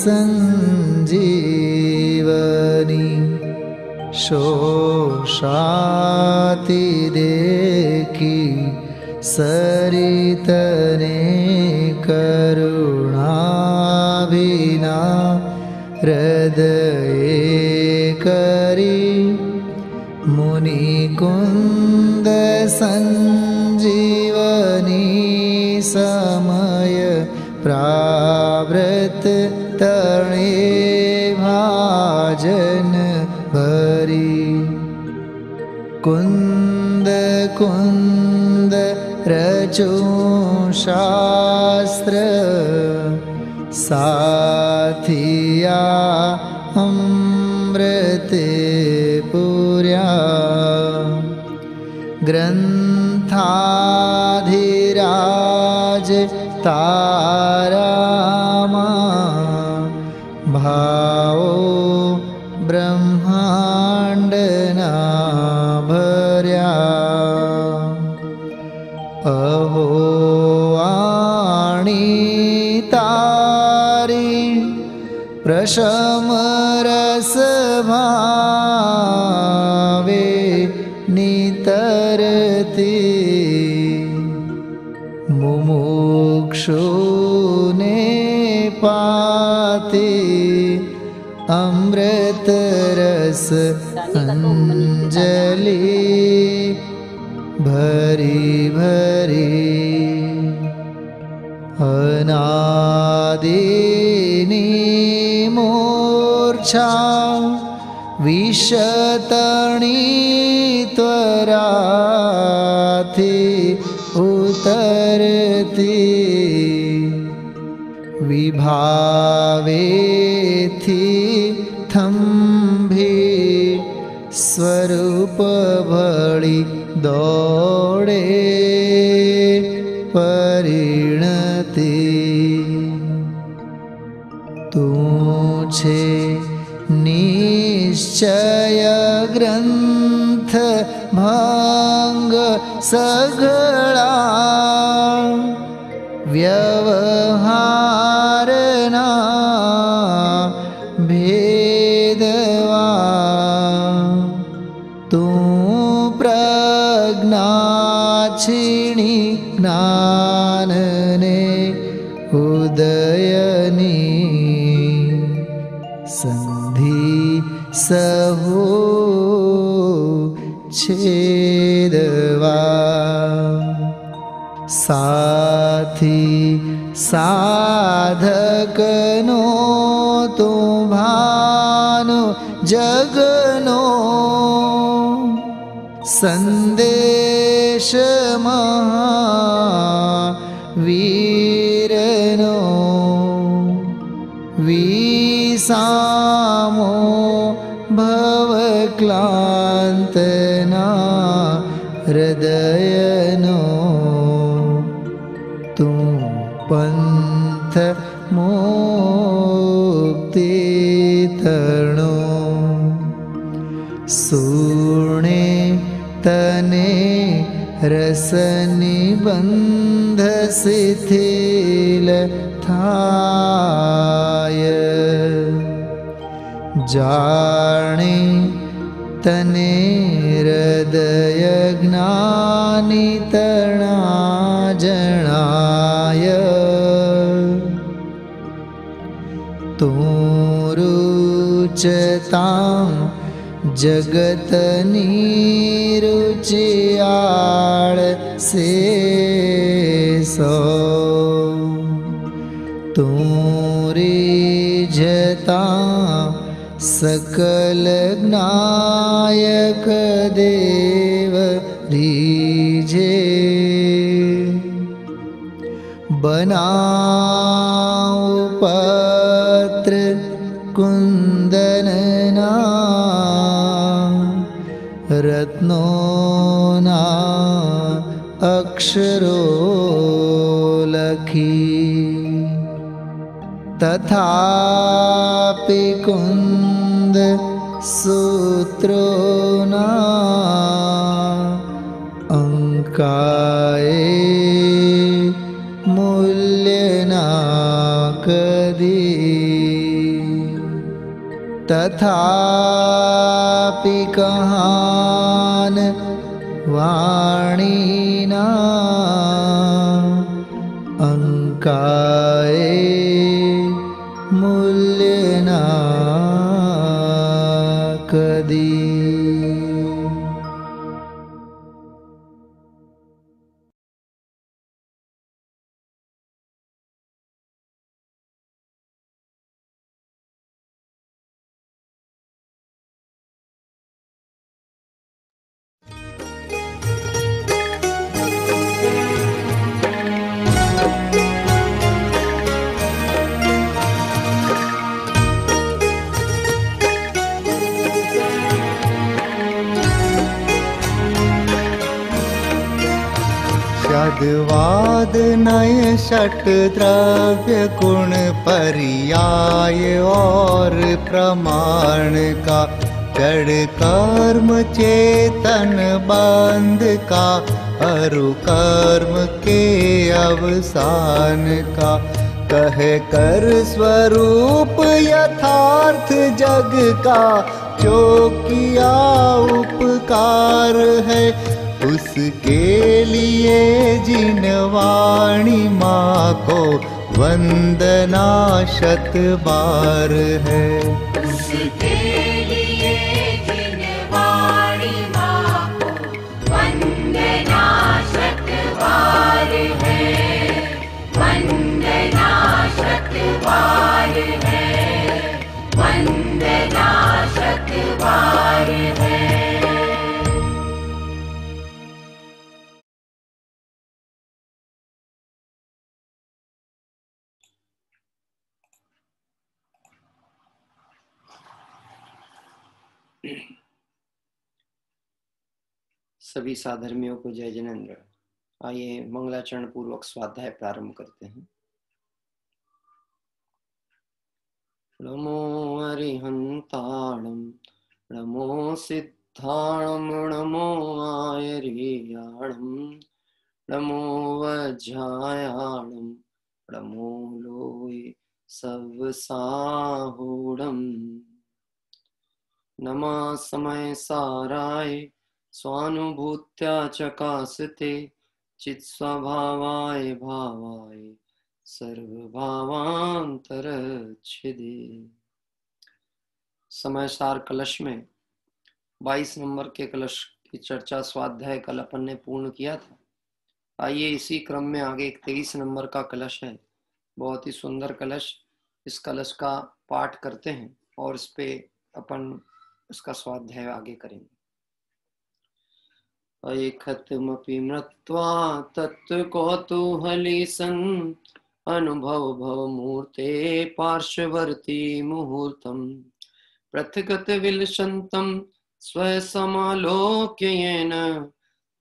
सञ्जीवनी शोषातिदे सरितने करुणा विना हृदये करि मुनिकुन्द सञ्जीवनी समय प्रा कुन्द कुन्द रचु शास्त्र। साथिया अमृते पुर्या। ग्रन्थाधिराज तारा। दशमरसभावे नितरति। मुमुक्षो ने पाति अमृतरस अञ्जलि। भरि भरि। अनादि विशतणि त्वराथि उतरति। विभावेथि थम्भे स्वरूपबळि दौडे। 三个 साथी साधकनो तु भानु जगनो। सन्देश वीरनो। विसामो भवक्ला। बन्ध शिथिल न्धशिथिल जाणि तनि हृदयज्ञान जनाय तुचतां जगतनी से तु जता सकलग्नाय कदेवी जे बना उपत्र कुन्दनना र अक्षरो तथापि कुन्द सूत्रो न अङ्काये मूल्यना कदी तथापि का शदवाद नय षट द्रव्य गुण पर्याय और प्रमाण का। जड़ कर्म चेतन बंध का, अरु कर्म के अवसान का। कह कर स्वरूप यथार्थ जग का, जो किया उपकार है उसके लिए जिन वाणी माँ को वंदना शत बार है। उसके लिए जिन वाणी माँ को वंदना शतवार है। वंदना शतवार है। वंदना शतवार है। सभी साधर्मियों को जय जनेन्द्र। आइए मंगलाचरण पूर्वक स्वाध्याय प्रारंभ करते हैं। नमो हरिहंताणम नमो सिद्धाणम, नमो आयरियाणम, नमो वज्रायाणम, नमो लोय सवसाहूणम नमः समय साराय। स्वानुभूत्या चकासते चित्स्वभावाय भावाय सर्वभावांतरच्छिदे समय सार कलश में 22 नंबर के कलश की चर्चा स्वाध्याय कल अपन ने पूर्ण किया था। आइए इसी क्रम में आगे एक तेईस नंबर का कलश है। बहुत ही सुंदर कलश। इस कलश का पाठ करते हैं और इस पे अपन इसका स्वाध्याय आगे करेंगे। अयखतमपि मृत्वा तत्कौतूहली सन् अनुभव भवमूर्ते पार्श्ववर्ती मुहूर्तम् पृथगत विलसन्तं स्वसमालोक्य येन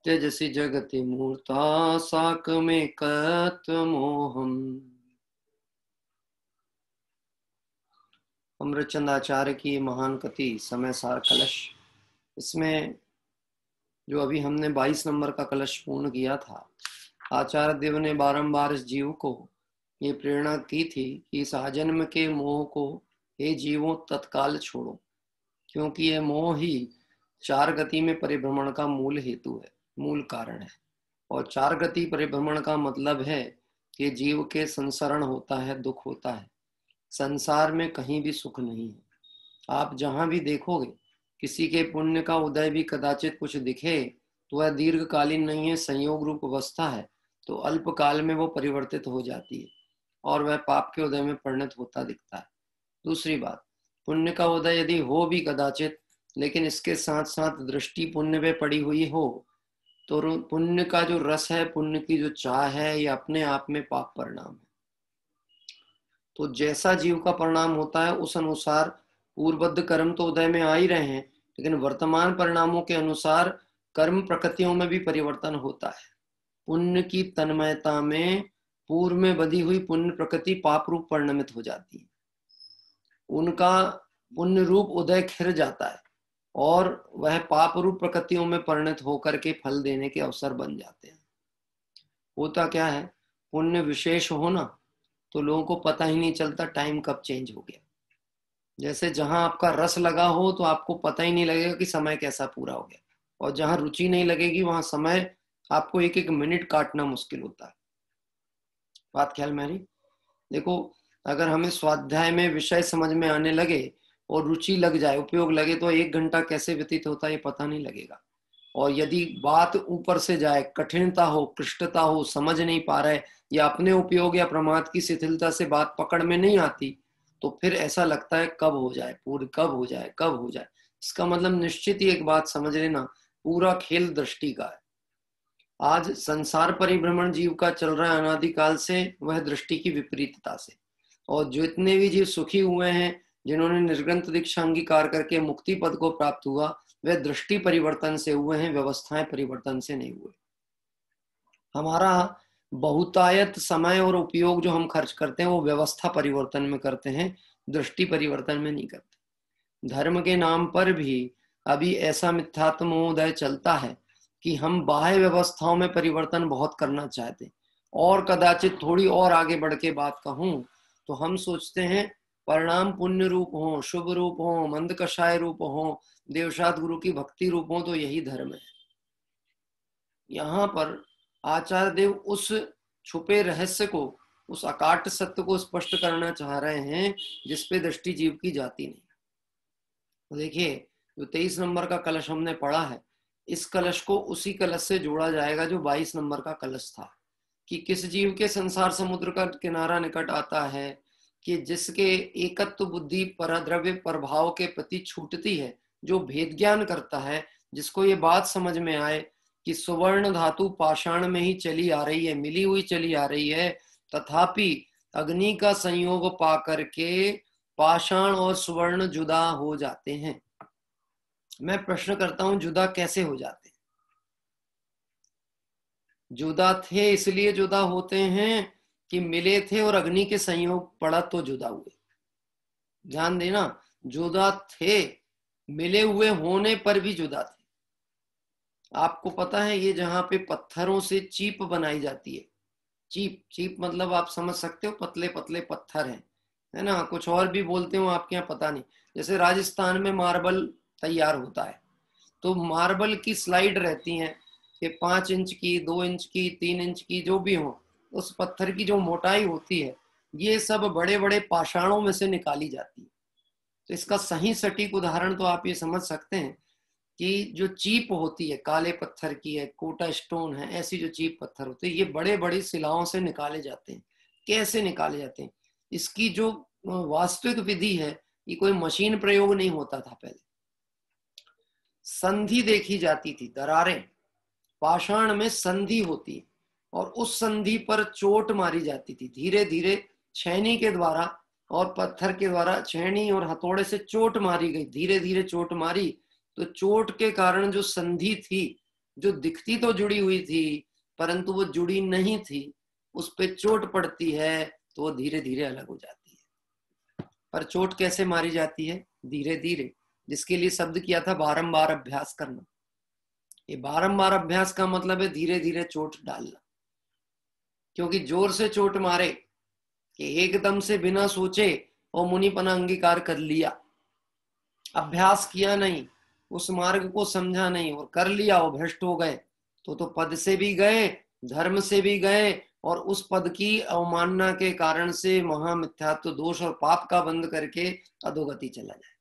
त्यजसि जगति मूर्ता साकमेकत्वमोहम्। अमृतचंद आचार्य की महान कति समय सार कलश। इसमें जो अभी हमने 22 नंबर का कलश पूर्ण किया था। आचार्य देव ने बारंबार इस जीव को, ये प्रेरणा की थी कि इस आजन्म के मोह को, हे जीवों, तत्काल छोड़ो। क्योंकि यह मोह ही चार गति में परिभ्रमण का मूल हेतु है, मूल कारण है। और चार गति परिभ्रमण का मतलब है कि जीव के संसरण होता है, दुख होता है। संसार में कहीं भी सुख नहीं है। आप जहाँ भी देखोगे किसी के पुण्य का उदय भी कदाचित कुछ दिखे तो वह दीर्घकालीन नहीं है, संयोग रूप अवस्था है तो अल्प काल में वो परिवर्तित हो जाती है और वह पाप के उदय में परिणत होता दिखता है। दूसरी बात, पुण्य का उदय यदि हो भी कदाचित, लेकिन इसके साथ साथ दृष्टि पुण्य पे पड़ी हुई हो तो पुण्य का जो रस है, पुण्य की जो चाह है, ये अपने आप में पाप परिणाम है। तो जैसा जीव का परिणाम होता है, उस अनुसार पूर्वबद्ध कर्म तो उदय में आ ही रहे हैं लेकिन वर्तमान परिणामों के अनुसार कर्म प्रकृतियों में भी परिवर्तन होता है। पुण्य की तन्मयता में पूर्व में बधी हुई पुण्य प्रकृति पाप रूप परिणमित हो जाती है। उनका पुण्य रूप उदय खिर जाता है और वह पाप रूप प्रकृतियों में परिणत होकर के फल देने के अवसर बन जाते हैं। होता क्या है? पुण्य विशेष हो ना तो लोगों को पता ही नहीं चलता टाइम कब चेंज हो गया। जैसे जहाँ आपका रस लगा हो तो आपको पता ही नहीं लगेगा कि समय कैसा पूरा हो गया। और जहाँ रुचि नहीं लगेगी, वहाँ समय आपको एक एक मिनट काटना मुश्किल होता है। बात ख्याल में आ देखो, अगर हमें स्वाध्याय में विषय समझ में आने लगे और रुचि लग जाए, उपयोग लगे तो एक घंटा कैसे व्यतीत होता है, ये पता नहीं लगेगा। और यदि बात ऊपर से जाए, कठिनता हो, क्लिष्टता हो, समझ नहीं पा रहे, या अपने उपयोग या प्रमाद की शिथिलता से बात पकड़ में नहीं आती तो फिर ऐसा लगता है कब हो जाए, पूरी कब हो जाए, कब हो जाए। इसका मतलब निश्चित ही एक बात समझ लेना, पूरा खेल दृष्टि का है। आज संसार परिभ्रमण जीव का चल रहा है अनादिकाल से, वह दृष्टि की विपरीतता से। और जितने भी जीव सुखी हुए हैं, जिन्होंने निर्ग्रंथ दीक्षा अंगीकार करके मुक्ति पद को प्राप्त हुआ, वह दृष्टि परिवर्तन से हुए हैं, व्यवस्थाएँ परिवर्तन से नहीं हुए। हमारा बहुतायत समय और उपयोग जो हम खर्च करते हैं, वो व्यवस्था परिवर्तन में करते हैं, दृष्टि परिवर्तन में नहीं करते। धर्म के नाम पर भी अभी ऐसा मिथ्यात्मोदय चलता है कि हम बाह्य व्यवस्थाओं में परिवर्तन बहुत करना चाहते हैं। और कदाचित थोड़ी और आगे बढ़ के बात कहूँ तो हम सोचते हैं, परिणाम पुण्य रूप हो, शुभ रूप हो मंद कषाय रूप हो देवसात गुरु की भक्ति रूप हो तो यही धर्म है। यहाँ पर आचार्य देव उस छुपे रहस्य को, उस अकाट सत्य को स्पष्ट करना चाह रहे हैं जिसपे दृष्टि जीव की जाती नहीं। तो देखिए, जो तेईस नंबर का कलश हमने पढ़ा है, इस कलश को उसी कलश से जोड़ा जाएगा जो बाईस नंबर का कलश था, कि किस जीव के संसार समुद्र का किनारा निकट आता है, कि जिसके एकत्व बुद्धि परद्रव्य प्रभाव के प्रति छूटती है, जो भेद ज्ञान करता है, जिसको ये बात समझ में आए कि सुवर्ण धातु पाषाण में ही चली आ रही है, मिली हुई चली आ रही है। तथापि अग्नि का संयोग पा करके पाषाण और सुवर्ण जुदा हो जाते हैं। मैं प्रश्न करता हूँ, जुदा कैसे हो जाते हैं? जुदा थे इसलिए जुदा होते हैं कि मिले थे और अग्नि के संयोग पड़ा तो जुदा हुए। ध्यान देना, जुदा थे, मिले हुए होने पर भी जुदा थे। आपको पता है ये जहाँ पे पत्थरों से चीप बनाई जाती है। चीप चीप मतलब आप समझ सकते हो पतले पतले पत्थर हैं, है ना? कुछ और भी बोलते हो आपके यहाँ पता नहीं। जैसे राजस्थान में मार्बल तैयार होता है तो मार्बल की स्लाइड रहती है कि पाँच इंच की, दो इंच की, तीन इंच की, जो भी हो, उस पत्थर की जो मोटाई होती है, ये सब बड़े बड़े पाषाणों में से निकाली जाती है। तो इसका सही सटीक उदाहरण तो आप ये समझ सकते हैं कि जो चीप होती है, काले पत्थर की है, कोटा स्टोन है, ऐसी जो चीप पत्थर होते हैं, ये बड़े बड़ी शिलाओं से निकाले जाते हैं। कैसे निकाले जाते हैं? इसकी जो वास्तविक विधि है, ये कोई मशीन प्रयोग नहीं होता था पहले। संधि देखी जाती थी, दरारें। पाषाण में संधि होती है और उस संधि पर चोट मारी जाती थी। धीरे धीरे छैनी के द्वारा और पत्थर के द्वारा छैनी और हथौड़े से चोट मारी गई। धीरे धीरे चोट मारी तो चोट के कारण जो संधि थी, जो दिखती तो जुड़ी हुई थी, परंतु वो जुड़ी नहीं थी, उस पर चोट पड़ती है तो वो धीरे धीरे अलग हो जाती है। पर चोट कैसे मारी जाती है? धीरे धीरे जिसके लिए शब्द किया था, बारंबार अभ्यास करना। ये बारंबार अभ्यास का मतलब है धीरे धीरे चोट डालना। क्योंकि ज़ोर से चोट मारे, कि एकदम से बिना सोचे और मुनिपना अंगीकार कर लिया। अभ्यास किया नहीं उस मार्ग को समझा नहीं और कर लिया वो भ्रष्ट हो गए। तो तो पद से भी गए, धर्म से भी गए और उस पद की अवमानना के कारण से महामिथ्यात्व दोष और पाप का बंद करके अधोगति चला जाए।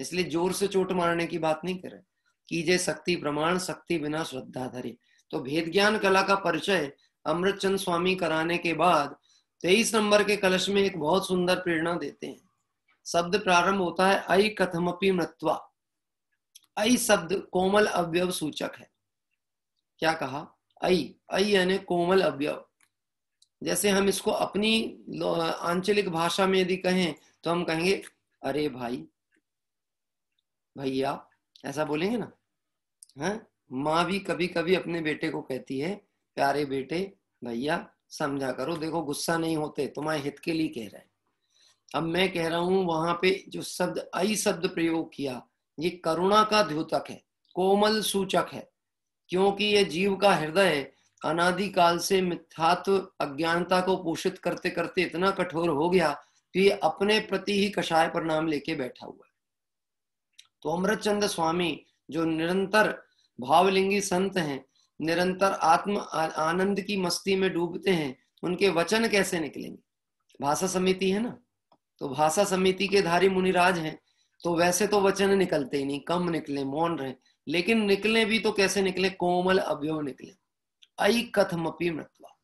इसलिए ज़ोर से चोट मारने की बात नहीं करे। कीजे शक्ति प्रमाण, शक्ति बिना श्रद्धा धरे। तो भेद ज्ञान कला का परिचय अमृत चंद स्वामी कराने के बाद तेईस नंबर के कलश में एक बहुत सुंदर प्रेरणा देते हैं। शब्द प्रारंभ होता है आई कथमपि मृत्वा। आई शब्द कोमल अवयव सूचक है। क्या कहा? आई आई यानी कोमल अवयव। जैसे हम इसको अपनी आंचलिक भाषा में यदि कहें तो हम कहेंगे, अरे भाई, भैया, ऐसा बोलेंगे ना? हैं? माँ भी कभी कभी अपने बेटे को कहती है, प्यारे बेटे, भैया, समझा करो, देखो गुस्सा नहीं होते, तुम्हारे हित के लिए कह रहे हैं। अब मैं कह रहा हूँ, वहाँ पे जो शब्द, आई शब्द प्रयोग किया ये करुणा का द्योतक है, कोमल सूचक है, क्योंकि ये जीव का हृदय अनादि काल से मिथ्यात्व अज्ञानता को पोषित करते करते इतना कठोर हो गया कि ये अपने प्रति ही कषाय परिणाम लेके बैठा हुआ है। तो अमृत चंद स्वामी जो निरंतर भावलिंगी संत हैं, निरंतर आत्म आनंद की मस्ती में डूबते हैं, उनके वचन कैसे निकलेंगे? भाषा समिति है ना? तो भाषा समिति के धारी मुनिराज हैं तो वैसे तो वचन निकलते ही नहीं कम निकले मौन रहे। लेकिन निकले भी तो कैसे निकले? कोमल अवयव निकले। आई कथमपि मृतवा।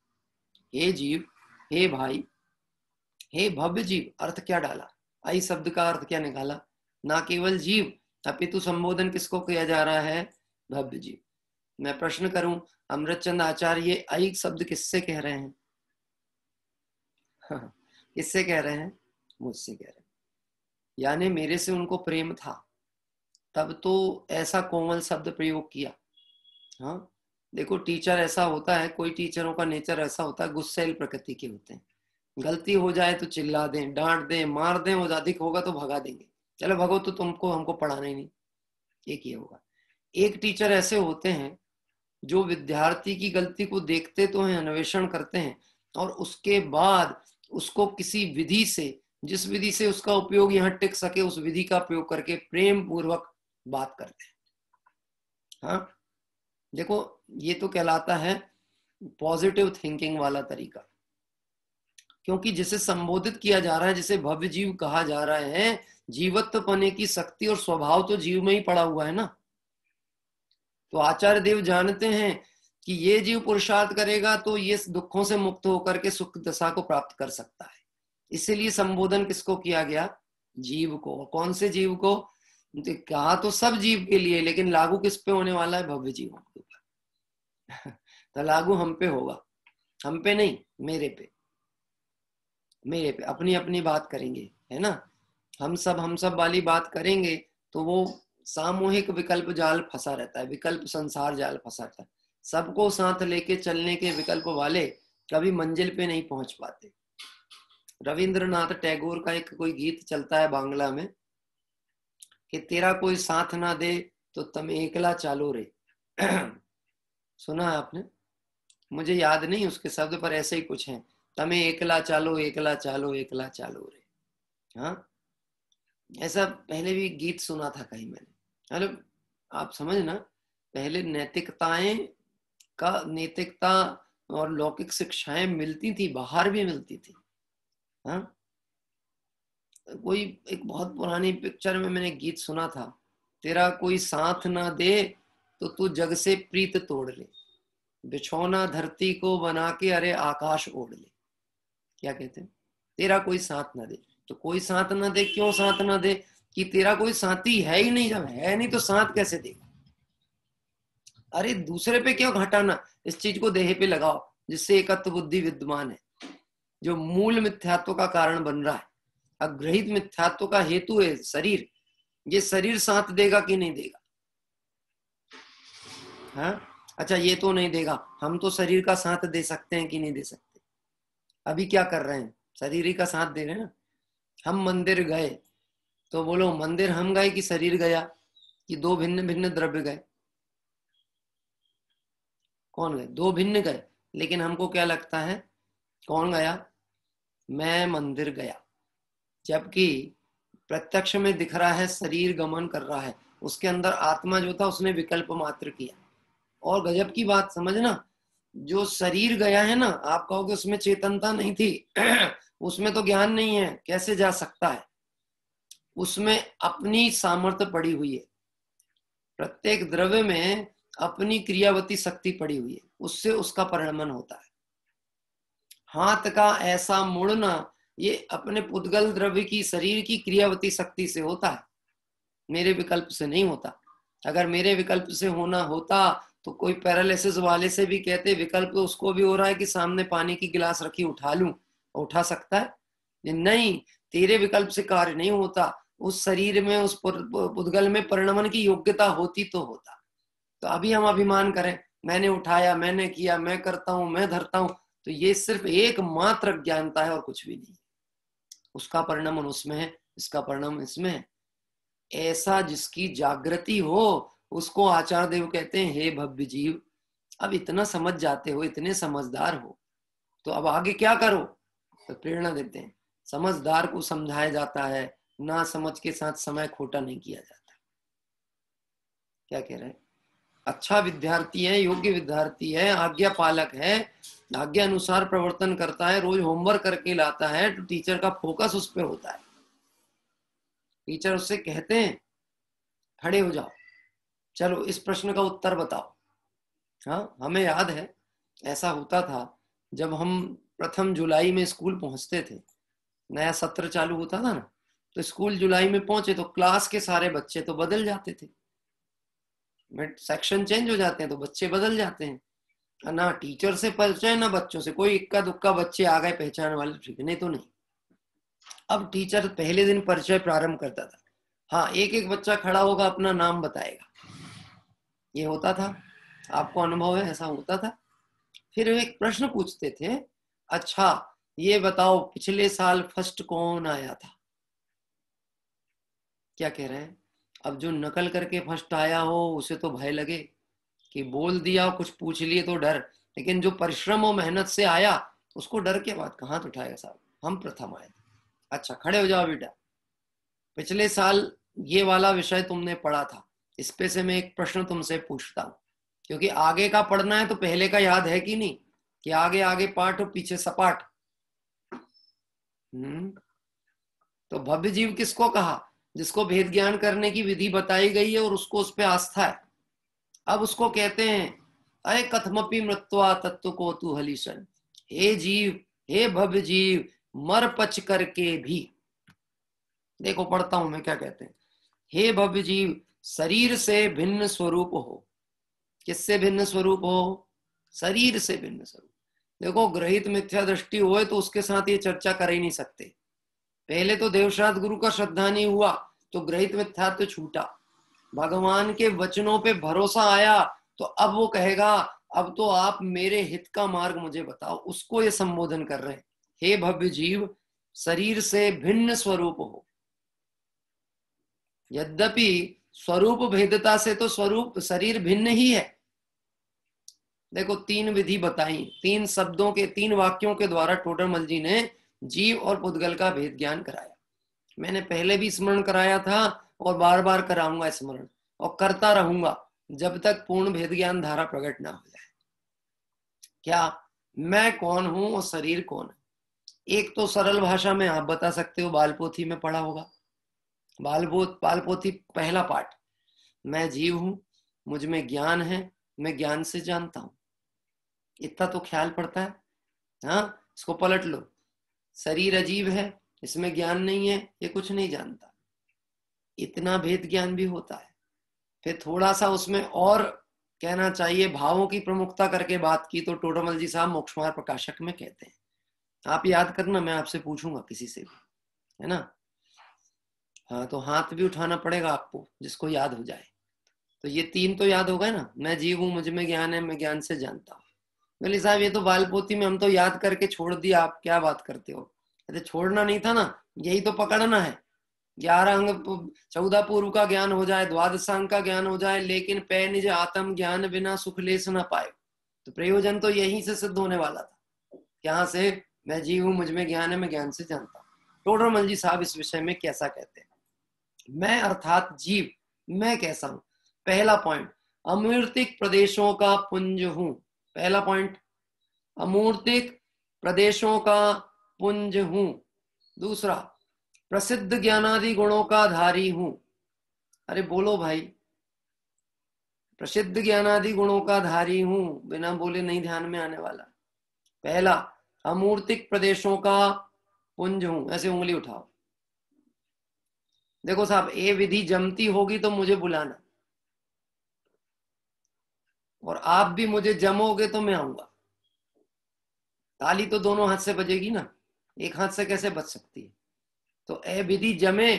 हे जीव हे भाई हे भव्य जीव अर्थ क्या डाला? आई शब्द का अर्थ क्या निकाला? ना केवल जीव अपितु संबोधन किसको किया जा रहा है? भव्य जीव। मैं प्रश्न करूँ अमृतचंद आचार्य आई शब्द किससे कह रहे हाँ, किससे कह रहे हैं? मुझसे कह रहे हैं। यानी मेरे से उनको प्रेम था, तब तो ऐसा कोमल शब्द प्रयोग किया। हाँ देखो टीचर ऐसा होता है, कोई टीचरों का नेचर ऐसा होता है, गुस्सेल प्रकृति के होते हैं। गलती हो जाए तो चिल्ला दें, डांट दें, मार दें और अधिक होगा तो भगा देंगे। चलो भगो तो तुमको, हमको पढ़ाना ही नहीं। एक ये होगा। एक टीचर ऐसे होते हैं, जो विद्यार्थी की गलती को देखते तो हैं, अन्वेषण करते हैं, और उसके बाद उसको किसी विधि से जिस विधि से उसका उपयोग यहाँ टिक सके, उस विधि का प्रयोग करके प्रेम पूर्वक बात करते हैं। हाँ? देखो, ये तो कहलाता है पॉजिटिव थिंकिंग वाला तरीका। क्योंकि जिसे संबोधित किया जा रहा है, जिसे भव्य जीव कहा जा रहा है, जीवत्व पने की शक्ति और स्वभाव तो जीव में ही पड़ा हुआ है ना? तो आचार्य देव जानते हैं कि ये जीव पुरुषार्थ करेगा तो ये दुखों से मुक्त होकर के सुख दशा को प्राप्त कर सकता है। इसीलिए संबोधन किसको किया गया? जीव को। कौन से जीव को? तो कहा तो सब जीव के लिए, लेकिन लागू किस पे होने वाला है? भव्य जीवों के ऊपर। तो लागू हम पे होगा। हम पे नहीं, मेरे पे। मेरे पे। अपनी अपनी बात करेंगे, है ना? हम सब हम सब वाली बात करेंगे तो वो सामूहिक विकल्प जाल फंसा रहता है, विकल्प संसार जाल फंसा रहता है। सबको साथ लेके चलने के विकल्प वाले कभी मंजिल पे नहीं पहुँच पाते। रविंद्रनाथ टैगोर का एक कोई गीत चलता है बांग्ला में कि तेरा कोई साथ ना दे तो तुम एकला चालो रे। सुना आपने? मुझे याद नहीं उसके शब्द, पर ऐसे ही कुछ है। तमें एकला चालो एकला चालो एकला चालो रे। हाँ? ऐसा पहले भी गीत सुना था कहीं मैंने। अरे, आप समझ ना पहले नैतिकताएँ का, नैतिकता और लौकिक शिक्षाएँ मिलती थी, बाहर भी मिलती थी। हाँ? कोई एक बहुत पुरानी पिक्चर में मैंने गीत सुना था। तेरा कोई साथ ना दे तो तू जग से प्रीत तोड़ ले। बिछौना धरती को बना के, अरे आकाश ओढ़ ले। क्या कहते हैं? तेरा कोई साथ ना दे। तो कोई साथ ना दे, क्यों साथ ना दे? कि तेरा कोई साथी है ही नहीं। जब है नहीं तो साथ कैसे देगा अरे दूसरे पे क्यों घटाना इस चीज़ को देह पे लगाओ, जिससे एकत्व बुद्धि विद्यमान है। जो मूल मिथ्यात्व का कारण बन रहा है, अग्रहित मिथ्यात्व का हेतु है शरीर, ये शरीर साथ देगा कि नहीं देगा? हाँ? अच्छा ये तो नहीं देगा। हम तो शरीर का साथ दे सकते हैं कि नहीं दे सकते? अभी क्या कर रहे हैं? शरीर ही का साथ दे रहे हैं ना? हम मंदिर गए तो बोलो, मंदिर हम गए कि शरीर गया? कि दो भिन्न भिन्न द्रव्य गए? कौन गए? दो भिन्न गए, लेकिन हमको क्या लगता है? कौन गया? मैं मंदिर गया, जबकि प्रत्यक्ष में दिख रहा है, शरीर गमन कर रहा है। उसके अंदर आत्मा जो था, उसने विकल्प मात्र किया। और गजब की बात समझना जो शरीर गया है ना, आप कहोगे उसमें चेतनता नहीं थी। उसमें तो ज्ञान नहीं है, कैसे जा सकता है? उसमें अपनी सामर्थ्य पड़ी हुई है। प्रत्येक द्रव्य में अपनी क्रियावती शक्ति पड़ी हुई है। उससे उसका परिणमन होता है। हाथ का ऐसा मुड़ना, ये अपने पुद्गल द्रव्य की, शरीर की क्रियावती शक्ति से होता है। मेरे विकल्प से नहीं होता। अगर मेरे विकल्प से होना होता तो कोई पैरालिसिस वाले से भी कहते, विकल्प तो उसको भी हो रहा है कि सामने पानी की गिलास रखी, उठा लूँ, उठा सकता है। नहीं, तेरे विकल्प से कार्य नहीं होता। उस शरीर में, उस पुद्गल में परिणमन की योग्यता होती तो होता। तो अभी हम अभिमान करें, मैंने उठाया, मैंने किया, मैं करता हूँ, मैं धरता हूँ तो ये सिर्फ़ एक मात्र ज्ञानता है और कुछ भी नहीं। उसका परिणाम उसमें है, इसका परिणाम इसमें है। ऐसा जिसकी जागृति हो, उसको आचार्य देव कहते हैं, हे भव्य जीव, अब इतना समझ जाते हो, इतने समझदार हो तो अब आगे क्या करो? तो प्रेरणा देते हैं। समझदार को समझाया जाता है, ना समझ के साथ समय खोटा नहीं किया जाता। क्या कह रहे हैं? अच्छा विद्यार्थी है, योग्य विद्यार्थी है, आज्ञा पालक है, आज्ञा अनुसार प्रवर्तन करता है, रोज होमवर्क करके लाता है तो टीचर का फोकस उस पर होता है। टीचर उससे कहते हैं, खड़े हो जाओ। चलो, इस प्रश्न का उत्तर बताओ। हाँ हमें याद है, ऐसा होता था, जब हम प्रथम जुलाई में स्कूल पहुँचते थे। नया सत्र चालू होता था ना तो स्कूल जुलाई में पहुँचे तो क्लास के सारे बच्चे तो बदल जाते थे। सेक्शन चेंज हो जाते हैं तो बच्चे बदल जाते हैं। ना टीचर से परिचय, ना बच्चों से। कोई इक्का दुक्का बच्चे आ गए पहचान वाले ठीक नहीं तो नहीं। अब टीचर पहले दिन परिचय प्रारंभ करता था। हाँ एक एक बच्चा खड़ा होगा, अपना नाम बताएगा। ये होता था। आपको अनुभव है, ऐसा होता था। फिर एक प्रश्न पूछते थे अच्छा ये बताओ, पिछले साल फ़र्स्ट कौन आया था? क्या कह रहे हैं? अब जो नकल करके फ़र्स्ट आया हो, उसे तो भय लगे कि बोल दिया कुछ पूछ लिए तो डर। लेकिन जो परिश्रम और मेहनत से आया, उसको डर के बाद कहाँ तो उठाएगा साहब? हम प्रथम आए अच्छा खड़े हो जाओ बेटा। पिछले साल ये वाला विषय तुमने पढ़ा था। इस पे से मैं एक प्रश्न तुमसे पूछता हूँ। क्योंकि आगे का पढ़ना है तो पहले का याद है कि नहीं? कि आगे आगे पाठ और पीछे सपाट। हम्म। तो भव्य जीव किसको कहा? जिसको भेद ज्ञान करने की विधि बताई गई है और उसको उस पर आस्था है। अब उसको कहते हैं, अय कथमपि मृत्वा तत्व को तू हे जीव, हे भव्य जीव, मर पच करके भी। देखो, पढ़ता हूँ मैं, क्या कहते हैं? हे भव्य जीव, शरीर से भिन्न स्वरूप हो। किससे भिन्न स्वरूप हो? शरीर से भिन्न स्वरूप। देखो, ग्रहित मिथ्या दृष्टि हो तो उसके साथ ये चर्चा कर ही नहीं सकते। पहले तो देवश्राद गुरु का श्रद्धा नहीं हुआ तो ग्रहित मिथ्या तो छूटा। भगवान के वचनों पे भरोसा आया तो अब वो कहेगा, अब तो आप मेरे हित का मार्ग मुझे बताओ, उसको ये संबोधन कर रहे हैं। हे भव्य जीव, शरीर से भिन्न स्वरूप हो। यद्यपि स्वरूप भेदता से तो स्वरूप, शरीर भिन्न ही है। देखो, तीन विधि बताई, तीन शब्दों के, तीन वाक्यों के द्वारा टोडरमल जी ने जीव और पुद्गल का भेद ज्ञान कराया। मैंने पहले भी स्मरण कराया था और बार बार कराऊँगा स्मरण और करता रहूँगा जब तक पूर्ण भेद ज्ञान धारा प्रकट ना हो जाए। क्या मैं कौन हूँ और शरीर कौन है? एक तो सरल भाषा में आप बता सकते हो, बालपोथी में पढ़ा होगा। बालबोध, बालपोथी पहला पाठ। मैं जीव हूँ, मुझमें ज्ञान है, मैं ज्ञान से जानता हूँ। इतना तो ख्याल पड़ता है। हाँ इसको पलट लो। शरीर अजीब है, इसमें ज्ञान नहीं है, ये कुछ नहीं जानता। इतना भेद ज्ञान भी होता है। फिर थोड़ा सा उसमें और कहना चाहिए, भावों की प्रमुखता करके बात की तो टोटोमल जी साहब मोक्षमार प्रकाशक में कहते हैं। आप याद करना, मैं आपसे पूछूँगा किसी से भी, है ना? हाँ तो हाथ भी उठाना पड़ेगा आपको, जिसको याद हो जाए। तो ये तीन तो याद हो गए ना? मैं जीव हूँ, मुझमें ज्ञान है, मैं ज्ञान से जानता हूँ। बोले साहब, ये तो बालपोती में हम तो याद करके छोड़ दिया, आप क्या बात करते हो? अरे छोड़ना नहीं था ना, यही तो पकड़ना है। ग्यारह अंग चौदह पूर्व का ज्ञान हो जाए, द्वादशांग का ज्ञान हो जाए, लेकिन पै निज आत्म ज्ञान बिना सुख लेस ना पाए। तो प्रयोजन तो यहीं से सिद्ध होने वाला था। यहाँ से मैं जीव हूँ, मुझमें ज्ञान है, मैं ज्ञान से जानता टोडरमल जी साहब इस विषय में कैसा कहते हैं? मैं अर्थात जीव, मैं कैसा हूँ? पहला पॉइंट अमृतिक प्रदेशों का पुंज हूँ। पहला पॉइंट अमूर्तिक प्रदेशों का पुंज हूँ। दूसरा, प्रसिद्ध ज्ञानादि गुणों का धारी हूँ। अरे बोलो भाई, प्रसिद्ध ज्ञानादि गुणों का धारी हूँ बिना बोले नहीं ध्यान में आने वाला। पहला, अमूर्तिक प्रदेशों का पुंज हूँ। ऐसे उंगली उठाओ। देखो साहब ये विधि जमती होगी तो मुझे बुलाना। और आप भी मुझे जमोगे तो मैं आऊँगा। ताली तो दोनों हाथ से बजेगी ना, एक हाथ से कैसे बच सकती है? तो ए विधि जमे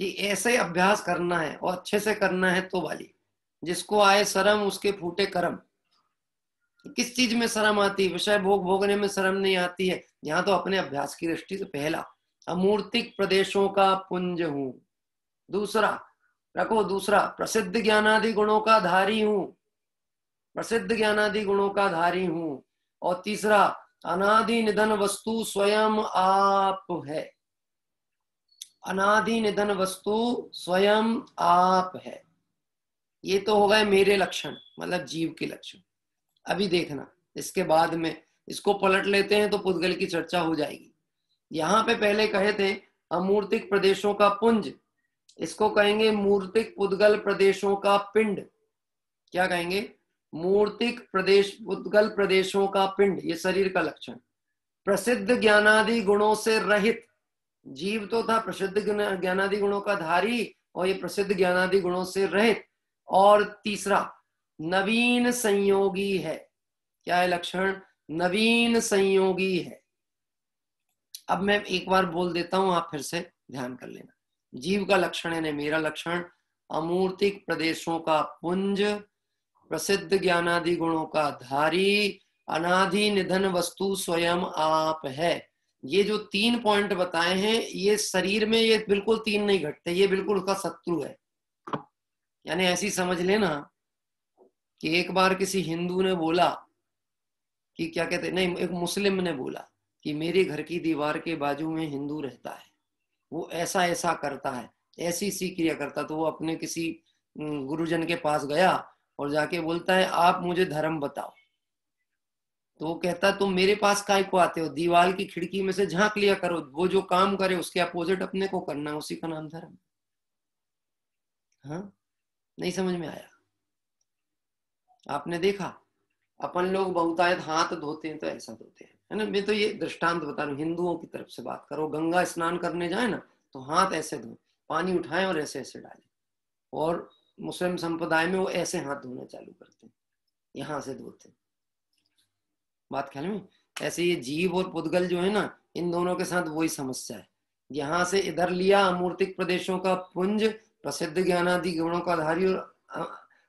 कि ऐसे अभ्यास करना है और अच्छे से करना है तो वाली, जिसको आए शर्म, उसके फूटे कर्म। किस चीज़ में शर्म आती विषय भोग भोगने में शर्म नहीं आती है। यहाँ तो अपने अभ्यास की दृष्टि से पहला, अमूर्तिक प्रदेशों का पुंज हूँ। दूसरा, रखो दूसरा, प्रसिद्ध ज्ञानादि गुणों का धारी हूँ। प्रसिद्ध ज्ञानादि गुणों का धारी हूँ। और तीसरा, अनादि निधन वस्तु स्वयं आप है। अनादि निधन वस्तु स्वयं आप है। ये तो हो गए मेरे लक्षण मतलब जीव के लक्षण। अभी देखना, इसके बाद में इसको पलट लेते हैं तो पुद्गल की चर्चा हो जाएगी। यहाँ पे पहले कहे थे, अमूर्तिक प्रदेशों का पुंज। इसको कहेंगे मूर्तिक पुद्गल प्रदेशों का पिंड। क्या कहेंगे? मूर्तिक प्रदेश पुद्गल प्रदेशों का पिंड, ये शरीर का लक्षण। प्रसिद्ध ज्ञानादि गुणों से रहित, जीव तो था प्रसिद्ध ज्ञानादि गुणों का धारी, और ये प्रसिद्ध ज्ञानादि गुणों से रहित। और तीसरा, नवीन संयोगी है। क्या है लक्षण? नवीन संयोगी है। अब मैं एक बार बोल देता हूँ, आप फिर से ध्यान कर लेना। जीव का लक्षण है मेरा लक्षण, अमूर्तिक प्रदेशों का पुंज प्रसिद्ध ज्ञानादि गुणों का धारी अनादि निधन वस्तु स्वयं आप है। ये जो तीन पॉइंट बताए हैं, ये शरीर में ये बिल्कुल तीन नहीं घटते, ये बिल्कुल उसका शत्रु है। यानी ऐसी समझ लेना कि एक बार किसी हिंदू ने बोला कि क्या कहते, नहीं, एक मुस्लिम ने बोला कि मेरे घर की दीवार के बाजू में हिंदू रहता है। वो ऐसा ऐसा करता है, ऐसी सी क्रिया करता तो वो अपने किसी गुरुजन के पास गया और जाके बोलता है, आप मुझे धर्म बताओ। तो वो कहता, तुम मेरे पास काय को आते हो? दीवार की खिड़की में से झाँक लिया करो। वो जो काम करे, उसके अपोजिट अपने को करना उसी का नाम धर्म हाँ। नहीं समझ में आया। आपने देखा? अपन लोग बहुतायत हाथ धोते हैं तो ऐसा धोते हैं। है ना? मैं तो ये दृष्टांत बता रहा हूँ, हिंदुओं की तरफ़ से बात करो। गंगा स्नान करने जाए ना तो हाथ ऐसे धो पानी उठाएँ और ऐसे ऐसे डालें। और मुस्लिम संप्रदाय में वो ऐसे हाथ धोना चालू करते हैं, यहाँ से धोते बात ख्याल में? ऐसे ये जीव और पुद्गल जो है ना, इन दोनों के साथ वही समस्या है। यहाँ से इधर लिया अमूर्तिक प्रदेशों का पुंज, प्रसिद्ध ज्ञानादि गुणों का धारी और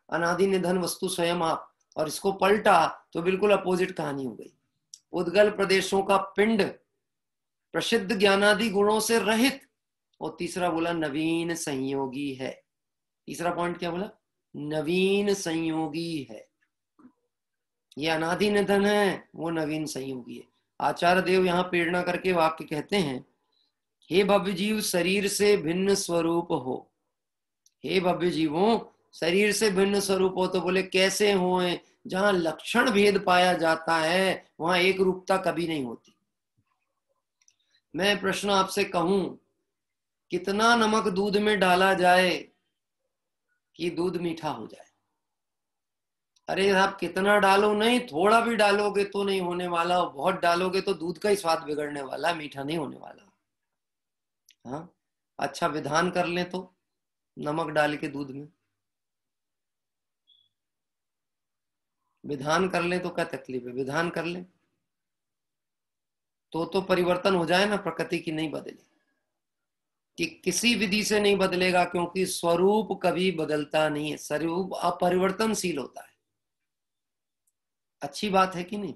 अनादि निधन वस्तु स्वयं आप, और इसको पलटा तो बिल्कुल अपोजिट कहानी हो गई। उद्गल प्रदेशों का पिंड, प्रसिद्ध ज्ञानादि गुणों से रहित, और तीसरा बोला, नवीन संयोगी है। तीसरा पॉइंट क्या बोला? नवीन संयोगी है। ये अनादि निधन है, वो नवीन संयोगी है। आचार्य देव यहाँ प्रेरणा करके वाक्य कहते हैं, हे भव्य जीव शरीर से भिन्न स्वरूप हो। हे भव्य जीवों शरीर से भिन्न स्वरूप हो तो बोले, कैसे हो जहाँ लक्षण भेद पाया जाता है, वहाँ एक रूपता कभी नहीं होती। मैं प्रश्न आपसे कहूँ, कितना नमक दूध में डाला जाए कि दूध मीठा हो जाए। अरे आप कितना डालो, नहीं, थोड़ा भी डालोगे तो नहीं होने वाला बहुत डालोगे तो दूध का ही स्वाद बिगड़ने वाला, मीठा नहीं होने वाला। हाँ अच्छा विधान कर ले तो नमक डाल के दूध में। विधान कर ले तो क्या तकलीफ़ है? विधान कर ले। तो तो परिवर्तन हो जाए ना, प्रकृति की नहीं बदले। कि किसी विधि से नहीं बदलेगा क्योंकि स्वरूप कभी बदलता नहीं है। स्वरूप अपरिवर्तनशील होता है। अच्छी बात है कि नहीं?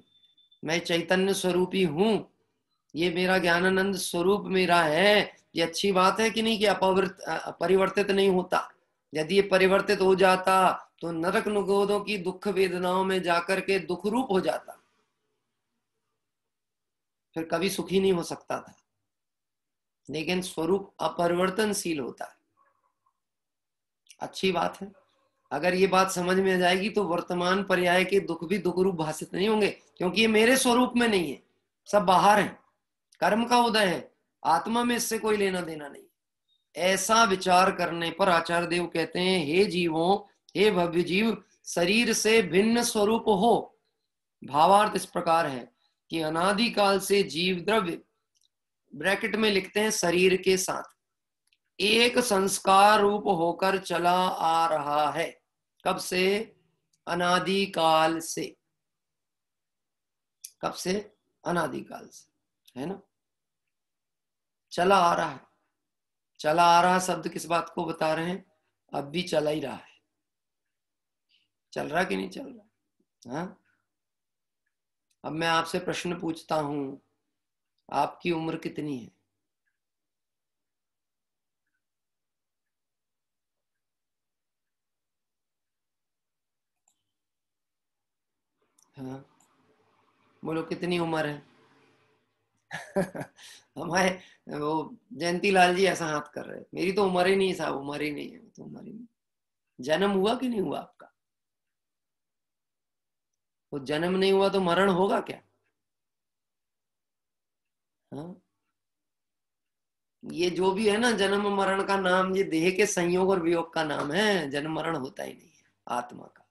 मैं चैतन्य स्वरूपी हूँ। ये मेरा ज्ञानानंद स्वरूप मेरा है। ये अच्छी बात है कि नहीं कि अपरिवर्तित नहीं होता? यदि ये परिवर्तित हो जाता तो नरक नुगोदों की दुख वेदनाओं में जाकर के दुख रूप हो जाता। फिर कभी सुखी नहीं हो सकता था। लेकिन स्वरूप अपरिवर्तनशील होता है। अच्छी बात है। अगर ये बात समझ में आ जाएगी तो वर्तमान पर्याय के दुख भी दुख रूप भाषित नहीं होंगे, क्योंकि ये मेरे स्वरूप में नहीं है। सब बाहर है। कर्म का उदय है। आत्मा में इससे कोई लेना देना नहीं। ऐसा विचार करने पर आचार्य देव कहते हैं, हे जीवों, हे भव्य जीव, शरीर से भिन्न स्वरूप हो। भावार्थ इस प्रकार है कि अनादिकाल से जीव द्रव्य ब्रैकेट में लिखते हैं, शरीर के साथ। एक संस्कार रूप होकर चला आ रहा है। कब से? अनादिकाल से। कब से? अनादिकाल से। है ना? चला आ रहा है। चला आ रहा शब्द किस बात को बता रहे हैं? अब भी चला ही रहा है। चल रहा कि नहीं चल रहा? हाँ? अब मैं आपसे प्रश्न पूछता हूँ। आपकी उम्र कितनी है? हाँ। बोलो, कितनी उम्र है? हमारे, वो जयंती लाल जी ऐसा हाथ कर रहे मेरी तो उम्र ही नहीं साहब, उम्र ही नहीं है तो उम्र ही नहीं। जन्म हुआ कि नहीं हुआ आपका? वो जन्म नहीं हुआ तो मरण होगा क्या? हाँ। ये जो भी है ना, जन्म मरण का नाम, ये देह के संयोग और वियोग का नाम है। जन्म मरण होता ही नहीं है, आत्मा का।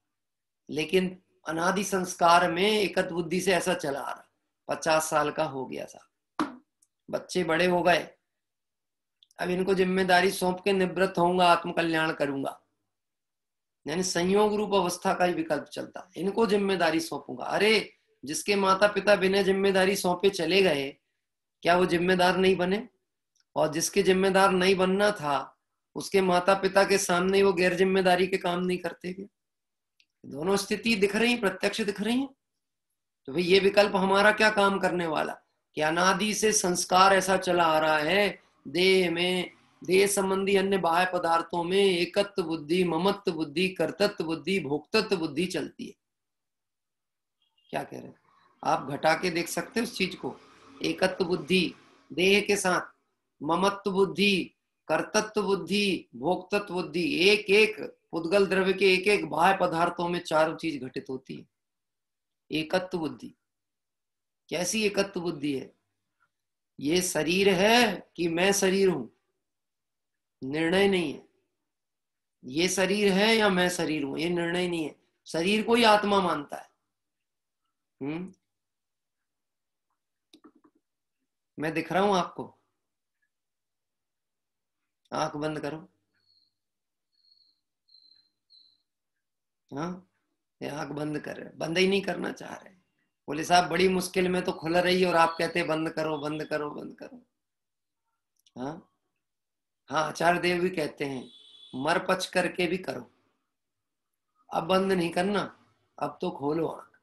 लेकिन अनादि संस्कार में एकत बुद्धि से ऐसा चला आ रहा। पचास साल का हो गया था। बच्चे बड़े हो गए। अब इनको ज़िम्मेदारी सौंप के निवृत्त होऊँगा आत्म कल्याण करूँगा। यानी संयोग रूप अवस्था का ही विकल्प चलता। इनको ज़िम्मेदारी सौंपूँगा। अरे, जिसके माता पिता बिना ज़िम्मेदारी सौंपे चले गए क्या वो जिम्मेदार नहीं बने? और जिसके जिम्मेदार नहीं बनना था, उसके माता पिता के सामने वो गैर ज़िम्मेदारी के काम नहीं करते क्या दोनों स्थिति दिख रही प्रत्यक्ष दिख रही है। तो भाई ये विकल्प हमारा क्या काम करने वाला? कि अनादि से संस्कार ऐसा चला आ रहा है, देह में, देह संबंधी अन्य बाह्य पदार्थों में एकत्व बुद्धि, ममत्व बुद्धि, कर्तत्व बुद्धि, भोक्तत्व बुद्धि चलती है। क्या कह रहे हैं? आप घटा के देख सकते हो उस चीज़ को। एकत्व बुद्धि, देह के साथ, ममत्व बुद्धि, कर्तत्व बुद्धि, भोक्तत्व बुद्धि एक एक पुद्गल द्रव्य के एक एक बाह्य पदार्थों में चारों चीज़ घटित होती है। एकत्व बुद्धि। कैसी एकत्व बुद्धि है? ये शरीर है कि मैं शरीर हूँ? निर्णय नहीं है। ये शरीर है या मैं शरीर हूँ? ये निर्णय नहीं है। शरीर को ही आत्मा मानता है। हम्म? मैं दिख रहा हूँ आपको। आँख बंद करो। हाँ ये आँख बंद कर रहे बंद ही नहीं करना चाह रहे। बोले साहब, बड़ी मुश्किल में तो खुल रही और आप कहते बंद करो बंद करो बंद करो। हाँ? हाँ आचार्य देव भी कहते हैं, मर पच करके भी करो। अब बंद नहीं करना, अब तो खोलो आँख।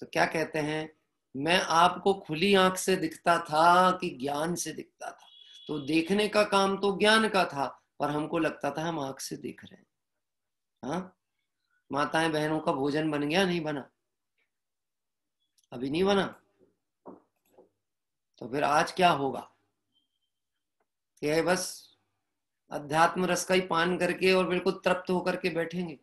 तो क्या कहते हैं? मैं आपको खुली आँख से दिखता था कि ज्ञान से दिखता था। तो देखने का काम तो ज्ञान का था, पर हमको लगता था हम आँख से देख रहे हैं। हाँ? माताएँ बहनों का भोजन बन गया, नहीं बना? अभी नहीं बना? तो फिर आज क्या होगा? यह बस अध्यात्म रस का ही पान करके और बिल्कुल तृप्त होकर के बैठेंगे।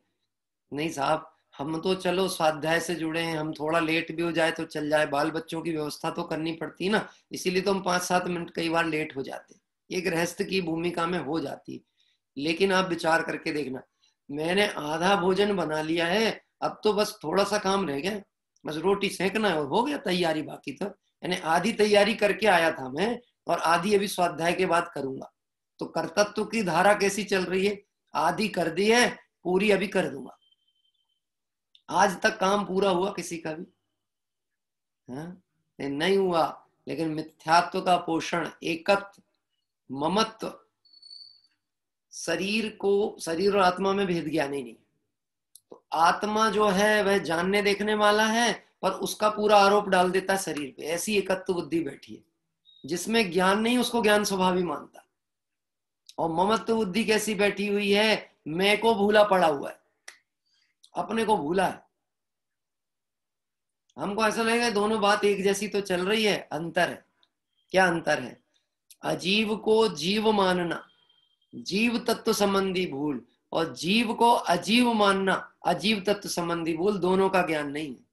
नहीं साहब हम तो चलो स्वाध्याय से जुड़े हैं, हम थोड़ा लेट भी हो जाए तो चल जाए बाल बच्चों की व्यवस्था तो करनी पड़ती है ना, इसीलिए तो हम पाँच सात मिनट कई बार लेट हो जाते ये गृहस्थ की भूमिका में हो जाती है। लेकिन आप विचार करके देखना, मैंने आधा भोजन बना लिया है, अब तो बस थोड़ा सा काम रह गया, बस रोटी सेकना है हो गया तैयारी बाकी तो। यानी आधी तैयारी करके आया था मैं और आधी अभी स्वाध्याय के बाद करूँगा। तो कर्तत्व की धारा कैसी चल रही है? आधी कर दी है, पूरी अभी कर दूँगा। आज तक काम पूरा हुआ किसी का भी? हाँ? नहीं हुआ। लेकिन मिथ्यात्व का पोषण, एकत्व, ममत्व, शरीर को, शरीर और आत्मा में भेद ज्ञान ही नहीं। तो आत्मा जो है, वह जानने देखने वाला है, पर उसका पूरा आरोप डाल देता है शरीर पे। ऐसी एकत्व बुद्धि बैठी है, जिसमें ज्ञान नहीं, उसको ज्ञान स्वभाव ही मानता। और ममत्व बुद्धि कैसी बैठी हुई है? मैं को भूला पड़ा हुआ है। अपने को भूला है। हमको ऐसा लगेगा दोनों बात एक जैसी तो चल रही है, अंतर है। क्या अंतर है? अजीव को जीव मानना, जीव तत्व संबंधी भूल और जीव को अजीव मानना, अजीव तत्व संबंधी भूल दोनों का ज्ञान नहीं है।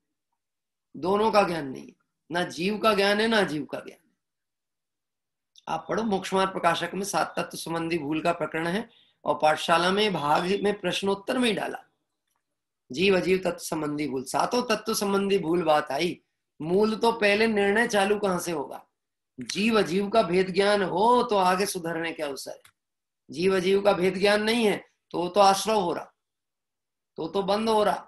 दोनों का ज्ञान नहीं है। ना जीव का ज्ञान है, ना अजीव का ज्ञान है। आप पढ़ो मोक्षमार प्रकाशक में सात तत्व संबंधी भूल का प्रकरण है और पाठशाला में भाग में प्रश्नोत्तर में ही डाला। जीव अजीव तत्व संबंधी भूल। सातों तत्व संबंधी भूल बात आई। मूल तो पहले निर्णय चालू कहाँ से होगा? जीव अजीव का भेद ज्ञान हो तो आगे सुधरने के अवसर है। जीव अजीव का भेद ज्ञान नहीं है तो तो आश्रव हो रहा। तो तो बंद हो रहा।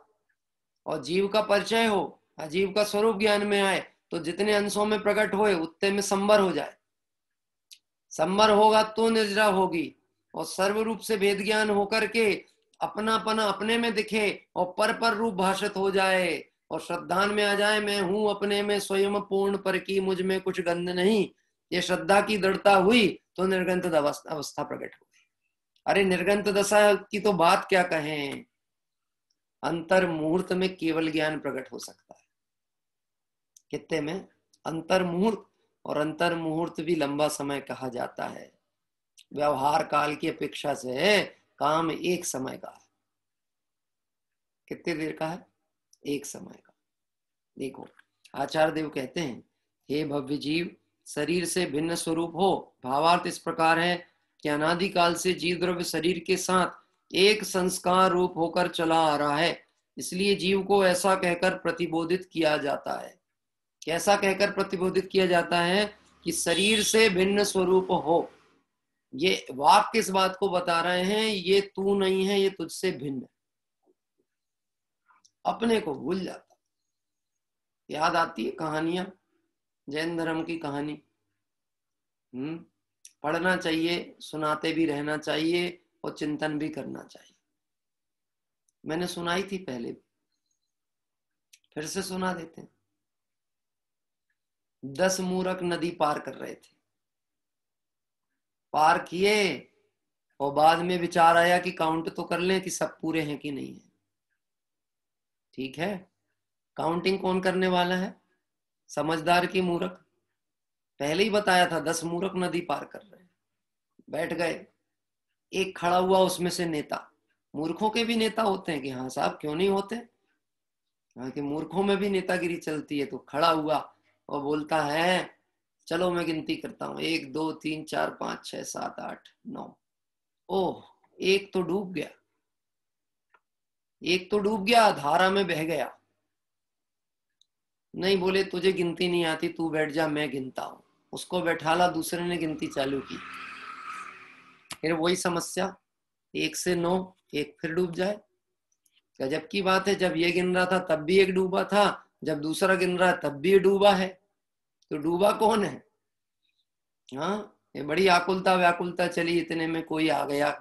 और जीव का परिचय हो, अजीव का स्वरूप ज्ञान में आए तो जितने अंशों में प्रकट होए, उतने में संबर हो जाए। संबर होगा तो निर्जरा होगी। और सर्व रूप से भेद ज्ञान होकर के अपनापना अपने में दिखे और पर पर रूप भाषित हो जाए और श्रद्धान में आ जाए, मैं हूँ अपने में स्वयं पूर्ण, पर की मुझमें कुछ गंध नहीं। ये श्रद्धा की दृढ़ता हुई तो निर्गंत अवस्था प्रकट हो गई। अरे निर्गंत दशा की तो बात क्या कहें? अंतर मुहूर्त में केवल ज्ञान प्रकट हो सकता है। कितने में? अंतर मुहूर्त, और अंतर मुहूर्त भी लंबा समय कहा जाता है। व्यवहार काल की अपेक्षा से काम एक समय का है। कितने देर का है? एक समय का। देखो, आचार्य देव कहते हैं, हे भव्य जीव, शरीर से भिन्न स्वरूप हो, भावार्थ इस प्रकार है कि अनादिकाल से जीव द्रव्य शरीर के साथ एक संस्कार रूप होकर चला आ रहा है। इसलिए जीव को ऐसा कहकर प्रतिबोधित किया जाता है। कैसा कहकर प्रतिबोधित किया जाता है कि शरीर से भिन्न स्वरूप हो ये वाक किस बात को बता रहे हैं? ये तू नहीं है, ये तुझसे भिन्न है। अपने को भूल जाता याद आती है कहानियाँ? जैन धर्म की कहानी। हम्म? पढ़ना चाहिए, सुनाते भी रहना चाहिए और चिंतन भी करना चाहिए। मैंने सुनाई थी पहले भी। फिर से सुना देते हैं। दस मूरख नदी पार कर रहे थे। पार किए और बाद में विचार आया कि काउंट तो कर लें कि सब पूरे हैं कि नहीं है। ठीक है? काउंटिंग कौन करने वाला है? समझदार की मूर्ख। पहले ही बताया था, दस मूर्ख नदी पार कर रहे बैठ गए। एक खड़ा हुआ उसमें से नेता। मूर्खों के भी नेता होते हैं कि हाँ साहब, क्यों नहीं होते? हाँ कि मूर्खों में भी नेतागिरी चलती है तो खड़ा हुआ और बोलता है चलो मैं गिनती करता हूँ। एक, दो, तीन, चार, पाँच, छह, सात, आठ, नौ। ओह, एक तो डूब गया। एक तो डूब गया, धारा में बह गया। नहीं बोले, तुझे गिनती नहीं आती, तू बैठ जा, मैं गिनता हूँ। उसको बैठाला दूसरे ने गिनती चालू की। फिर वही समस्या। एक से नौ, एक फिर डूब जाए। गजब की बात है, जब ये गिन रहा था, तब भी एक डूबा था। जब दूसरा गिन रहा है, तब भी डूबा है। तो डूबा कौन है? हाँ ये बड़ी आकुलता व्याकुलता, चली इतने में कोई आ गया।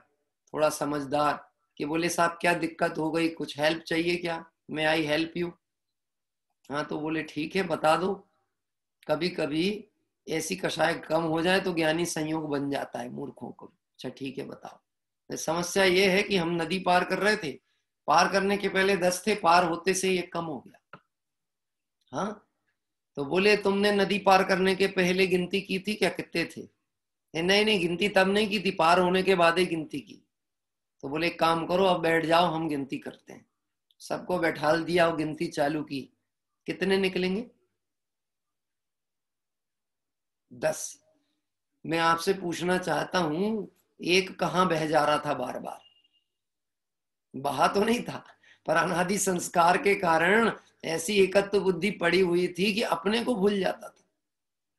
थोड़ा समझदार कि बोले, साहब, क्या दिक्कत हो गई? कुछ हेल्प चाहिए क्या? मैं आई हेल्प यू हाँ तो बोले, ठीक है, बता दो। कभी कभी ऐसी कषाय कम हो जाए तो ज्ञानी संयोग बन जाता है मूर्खों को। अच्छा ठीक है, बताओ। तो समस्या ये है कि हम नदी पार कर रहे थे। पार करने के पहले दस थे, पार होते से ये कम हो गया। हाँ तो बोले, तुमने नदी पार करने के पहले गिनती की थी क्या? कितने थे? नहीं नहीं, गिनती तब नहीं की थी, पार होने के बाद ही गिनती की। तो बोले काम करो, अब बैठ जाओ, हम गिनती करते हैं। सबको बैठाल दिया, और गिनती चालू की। कितने निकलेंगे? दस। मैं आपसे पूछना चाहता हूँ, एक कहाँ बह जा रहा था बार बार बहा तो नहीं था, पर अनादि संस्कार के कारण ऐसी एकत्व बुद्धि पड़ी हुई थी कि अपने को भूल जाता था।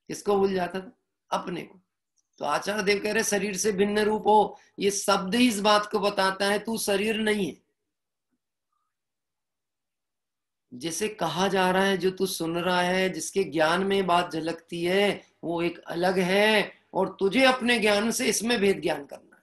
किसको भूल जाता था? अपने को। तो आचार्य देव कह रहे, शरीर से भिन्न रूप हो, ये शब्द ही इस बात को बताता है, तू शरीर नहीं है। जिसे कहा जा रहा है, जो तू सुन रहा है, जिसके ज्ञान में बात झलकती है, वो एक अलग है, और तुझे अपने ज्ञान से इसमें भेद ज्ञान करना है।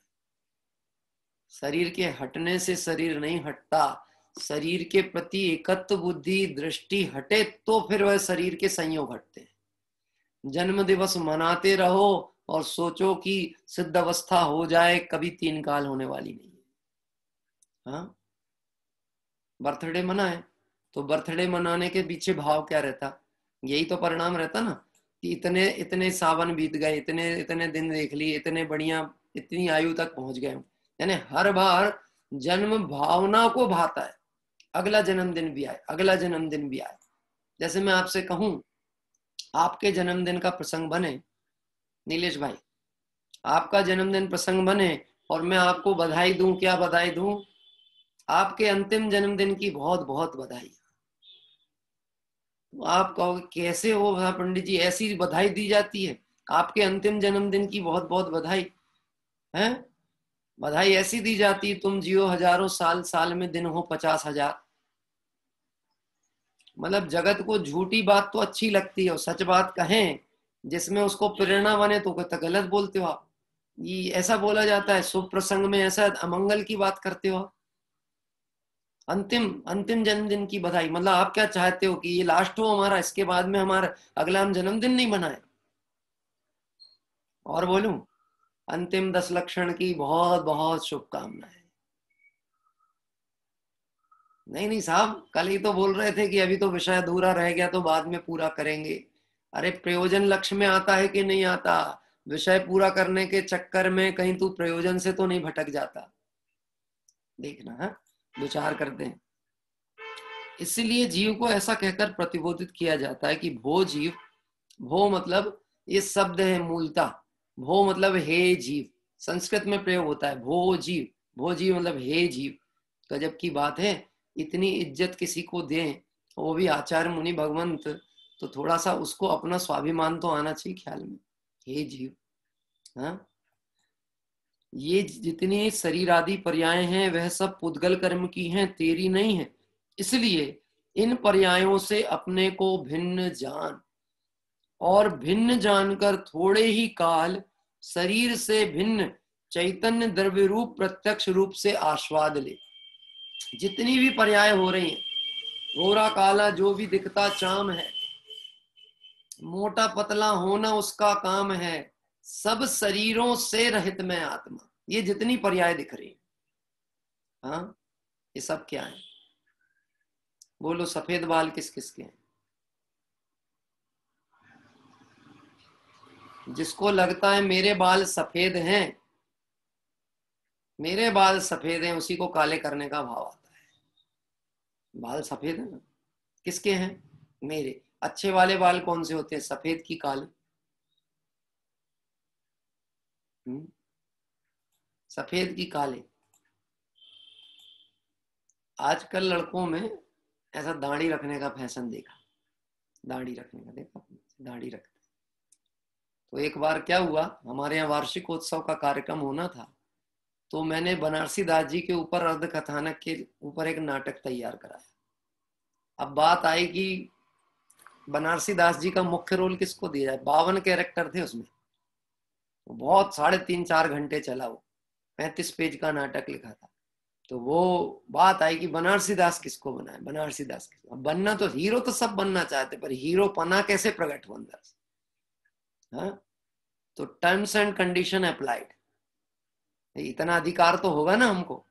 शरीर के हटने से शरीर नहीं हटता शरीर के प्रति एकत्व बुद्धि दृष्टि हटे तो फिर वह शरीर के संयोग हटते हैं। जन्म दिवस मनाते रहो और सोचो कि सिद्ध अवस्था हो जाए, कभी तीन काल होने वाली नहीं है। हाँ? बर्थडे मनाए तो बर्थडे मनाने के पीछे भाव क्या रहता? यही तो परिणाम रहता ना, कि इतने इतने सावन बीत गए, इतने इतने दिन देख लिए, इतने बढ़िया, इतनी आयु तक पहुँच गए। यानी हर बार जन्म भावना को भाता है। अगला जन्मदिन भी आए, अगला जन्मदिन भी आए। जैसे मैं आपसे कहूँ, आपके जन्मदिन का प्रसंग बने, नीलेश भाई, आपका जन्मदिन प्रसंग बने और मैं आपको बधाई दूँ, क्या बधाई दूँ? आपके अंतिम जन्मदिन की बहुत बहुत बधाई। तो आप कहोगे, कैसे हो पंडित जी, ऐसी बधाई दी जाती है? आपके अंतिम जन्मदिन की बहुत बहुत बधाई, है? बधाई ऐसी दी जाती तुम जियो हज़ारों साल साल में दिन हो पचास हज़ार। मतलब जगत को झूठी बात तो अच्छी लगती है और सच बात कहें, जिसमें उसको प्रेरणा बने तो कहता गलत बोलते हो आप। ये ऐसा बोला जाता है, शुभ प्रसंग में ऐसा अमंगल की बात करते हो आप। अंतिम अंतिम जन्मदिन की बधाई। मतलब आप क्या चाहते हो कि ये लास्ट हो हमारा, इसके बाद में हमारा अगला हम जन्मदिन नहीं बनाए और बोलूँ अंतिम दस लक्षण की बहुत बहुत शुभकामनाएँ। नहीं नहीं साहब, कल ही तो बोल रहे थे कि अभी तो विषय अधूरा रह गया तो बाद में पूरा करेंगे। अरे, प्रयोजन लक्ष्य में आता है कि नहीं आता? विषय पूरा करने के चक्कर में कहीं तू प्रयोजन से तो नहीं भटक जाता। देखना, है हाँ? विचार करते हैं। इसलिए जीव को ऐसा कहकर प्रतिबोधित किया जाता है कि भो जीव भो मतलब ये शब्द है मूलता। भो मतलब हे जीव। संस्कृत में प्रयोग होता है, भो जीव। भो जीव मतलब हे जीव। गजब की बात है, इतनी इज़्ज़त किसी को दें, वो भी आचार्य मुनि भगवंत तो थोड़ा सा उसको अपना स्वाभिमान तो आना चाहिए ख्याल में। हे जीव हाँ? ये जितने शरीर आदि पर्याय हैं, वह सब पुद्गल कर्म की हैं, तेरी नहीं है। इसलिए इन पर्यायों से अपने को भिन्न जान। और भिन्न जानकर थोड़े ही काल शरीर से भिन्न चैतन्य द्रव्य रूप प्रत्यक्ष रूप से आस्वाद ले। जितनी भी पर्याय हो रही हैं, गोरा काला जो भी दिखता चाम है, मोटा पतला होना उसका काम है, सब शरीरों से रहित में आत्मा। ये जितनी पर्याय दिख रही है। हाँ ये सब क्या है? बोलो, सफ़ेद बाल किस किस के हैं? जिसको लगता है मेरे बाल सफ़ेद हैं, मेरे बाल सफ़ेद हैं, उसी को काले करने का भाव आता है। बाल सफ़ेद है ना? किसके हैं? मेरे। अच्छे वाले बाल कौन से होते हैं? सफ़ेद की काले। हम्म? सफ़ेद की काले। आजकल लड़कों में ऐसा दाढ़ी रखने का फ़ैशन देखा। दाढ़ी रखने का देखा दाढ़ी रखते तो एक बार क्या हुआ, हमारे यहाँ वार्षिक उत्सव का कार्यक्रम होना था तो मैंने बनारसी दास जी के ऊपर अर्ध कथानक के ऊपर एक नाटक तैयार कराया। अब बात आई कि बनारसी दास जी का मुख्य रोल किसको दिया जाए? बावन कैरेक्टर थे उसमें। तो बहुत साढ़े तीन चार घंटे चला वो। पैंतीस पेज का नाटक लिखा था। तो वो बात आई कि बनारसी दास किसको बनाए? बनारसी दास किसको? बनना तो हीरो तो सब बनना चाहते, पर हीरो पना कैसे प्रकट हो अंदर से? हाँ? तो टर्म्स एंड कंडीशन अप्लाइड इतना अधिकार तो होगा ना हमको।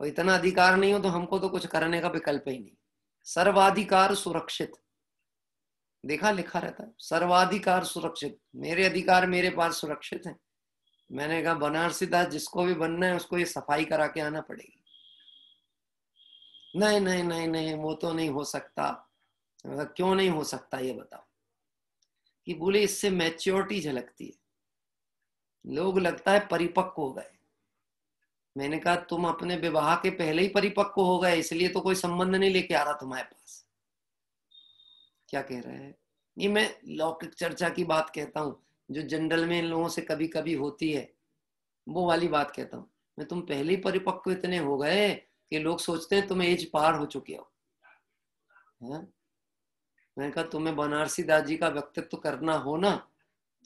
और इतना अधिकार नहीं हो तो हमको तो कुछ करने का विकल्प ही नहीं। सर्वाधिकार सुरक्षित। देखा, लिखा रहता है। सर्वाधिकार सुरक्षित। मेरे अधिकार मेरे पास सुरक्षित है। मैंने कहा बनारसी दास जिसको भी बनना है, उसको ये सफ़ाई करा के आना पड़ेगी। नहीं नहीं नहीं नहीं, वो तो नहीं हो सकता। क्यों नहीं हो सकता, ये बताओ। कि बोले, इससे मैच्योरिटी झलकती है। लोग लगता है परिपक्व हो गए। मैंने कहा, तुम अपने विवाह के पहले ही परिपक्व हो गए, इसलिए तो कोई संबंध नहीं लेके आ रहा तुम्हारे पास। क्या कह रहे हैं? ये मैं लौकिक चर्चा की बात कहता हूँ, जो जनरल में इन लोगों से कभी कभी होती है, वो वाली बात कहता हूँ। मैं, तुम पहले ही परिपक्व इतने हो गए कि लोग सोचते हैं तुम एज पार हो चुके हो। है? मैंने कहा, तुम्हें बनारसी दास जी का व्यक्तित्व करना हो ना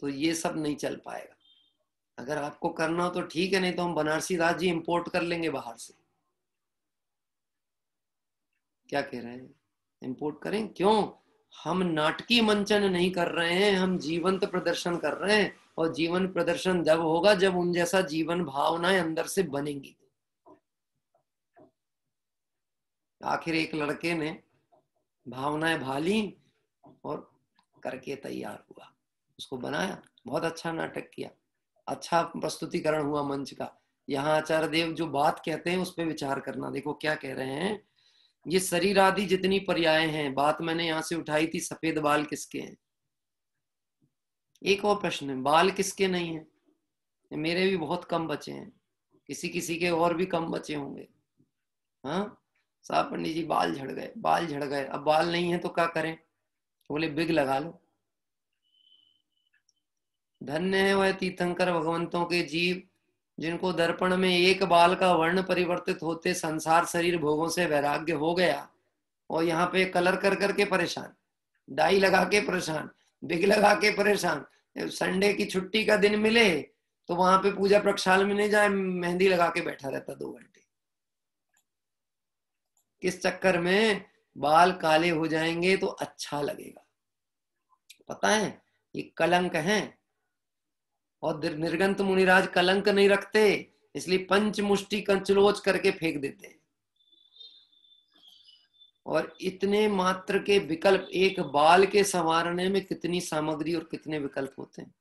तो ये सब नहीं चल पाएगा। अगर आपको करना हो तो ठीक है, नहीं तो हम बनारसी दास जी इम्पोर्ट कर लेंगे बाहर से। क्या कह रहे हैं? इम्पोर्ट करें? क्यों? हम नाटकीय मंचन नहीं कर रहे हैं, हम जीवंत प्रदर्शन कर रहे हैं, और जीवन प्रदर्शन जब होगा, जब उन जैसा जीवन भावनाएँ अंदर से बनेंगी। आखिर एक लड़के ने भावनाएँ भाली और करके तैयार हुआ। उसको बनाया, बहुत अच्छा नाटक किया। अच्छा प्रस्तुतिकरण हुआ मंच का। यहाँ आचार्य देव जो बात कहते हैं, उस पर विचार करना। देखो क्या कह रहे हैं, ये शरीर आदि जितनी पर्याय हैं, बात मैंने यहाँ से उठाई थी, सफ़ेद बाल किसके हैं? एक और प्रश्न है, बाल किसके नहीं है? मेरे भी बहुत कम बचे हैं। किसी किसी के और भी कम बचे होंगे। हाँ? साहब पंडित जी, बाल झड़ गए, बाल झड़ गए। अब बाल नहीं है तो क्या करें? बोले, बिग लगा लो। धन्य है वह तीर्थंकर भगवंतों के जीव, जिनको दर्पण में एक बाल का वर्ण परिवर्तित होते संसार शरीर भोगों से वैराग्य हो गया और यहाँ पे कलर कर करके परेशान, डाई लगा के परेशान, बिग लगा के परेशान। संडे की छुट्टी का दिन मिले तो वहाँ पे पूजा प्रक्षाल में नहीं जाए, मेहंदी लगा के बैठा रहता दो घंटे। किस चक्कर में बाल काले हो जाएँगे तो अच्छा लगेगा? पता है, ये कलंक है। और निर्गंत मुनिराज कलंक नहीं रखते, इसलिए पंच मुष्टि कंचलोच करके फेंक देते हैं। और इतने मात्र के विकल्प, एक बाल के संवारने में कितनी सामग्री और कितने विकल्प होते हैं?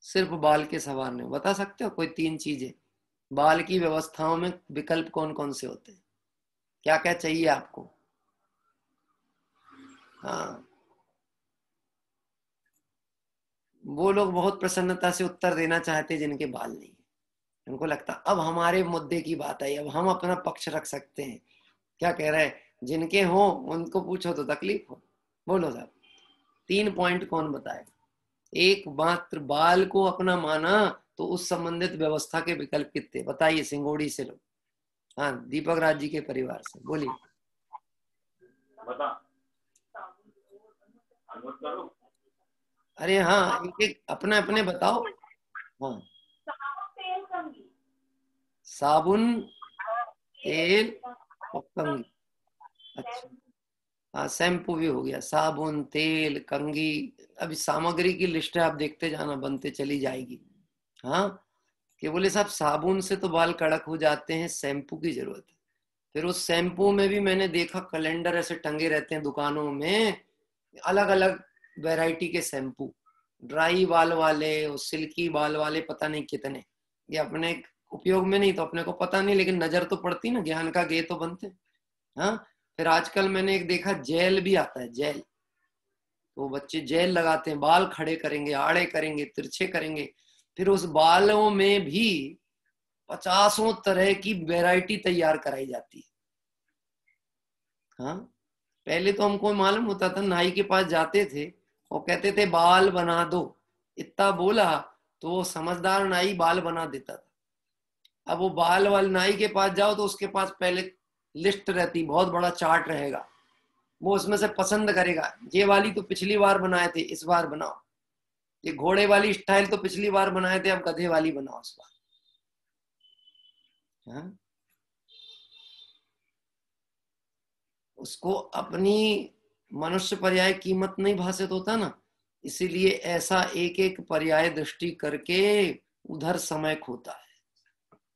सिर्फ़ बाल के संवारने बता सकते हो कोई तीन चीज़ें? बाल की व्यवस्थाओं में विकल्प कौन कौन से होते हैं? क्या क्या चाहिए आपको? हाँ। वो लोग बहुत प्रसन्नता से उत्तर देना चाहते जिनके बाल नहीं उनको लगता, अब हमारे मुद्दे की बात आई, अब हम अपना पक्ष रख सकते हैं। क्या कह रहे हैं? जिनके हो, उनको पूछो तो तकलीफ़ हो। बोलो साहब। तीन पॉइंट कौन बताए? एक मात्र बाल को अपना माना तो उस संबंधित व्यवस्था के विकल्प कितने? बताइए, सिंगोड़ी से लोग हाँ दीपक राज जी के परिवार से। बोलिए। अरे हाँ एक एक अपने अपने बताओ। हाँ। साबुन तेल और कंगी। अच्छा। हाँ शैम्पू भी हो गया। साबुन तेल कंगी। अभी सामग्री की लिस्ट है आप देखते जाना बनते चली जाएगी। हाँ? कि बोले, साहब, साबुन से तो बाल कड़क हो जाते हैं, शैम्पू की ज़रूरत है। फिर उस शैम्पू में भी मैंने देखा, कैलेंडर ऐसे टंगे रहते हैं दुकानों में अलग अलग वैरायटी के शैम्पू। ड्राई बाल वाले और सिल्की बाल वाले, पता नहीं कितने। ये अपने उपयोग में नहीं तो अपने को पता नहीं, लेकिन नज़र तो पड़ती ना, ज्ञान का गे तो बनते हाँ? फिर आजकल मैंने एक देखा, जेल भी आता है, जेल। तो बच्चे जेल लगाते हैं, बाल खड़े करेंगे, आड़े करेंगे, तिरछे करेंगे। फिर उस बालों में भी पचासों तरह की वैरायटी तैयार कराई जाती है। हाँ पहले तो हमको मालूम होता था, नाई के पास जाते थे और कहते थे, बाल बना दो। इतना बोला तो वो समझदार नाई बाल बना देता था। अब वो बाल वाल नाई के पास जाओ तो उसके पास पहले लिस्ट रहती, बहुत बड़ा चार्ट रहेगा। वो उसमें से पसंद करेगा, ये वाली तो पिछली बार बनाए थे, इस बार बनाओ। ये घोड़े वाली स्टाइल तो पिछली बार बनाए थे, अब गधे वाली बनाओ इस बार। हाँ? उसको अपनी मनुष्य पर्याय कीमत नहीं भाषित होता ना, इसीलिए ऐसा एक एक पर्याय दृष्टि करके उधर समय खोता है।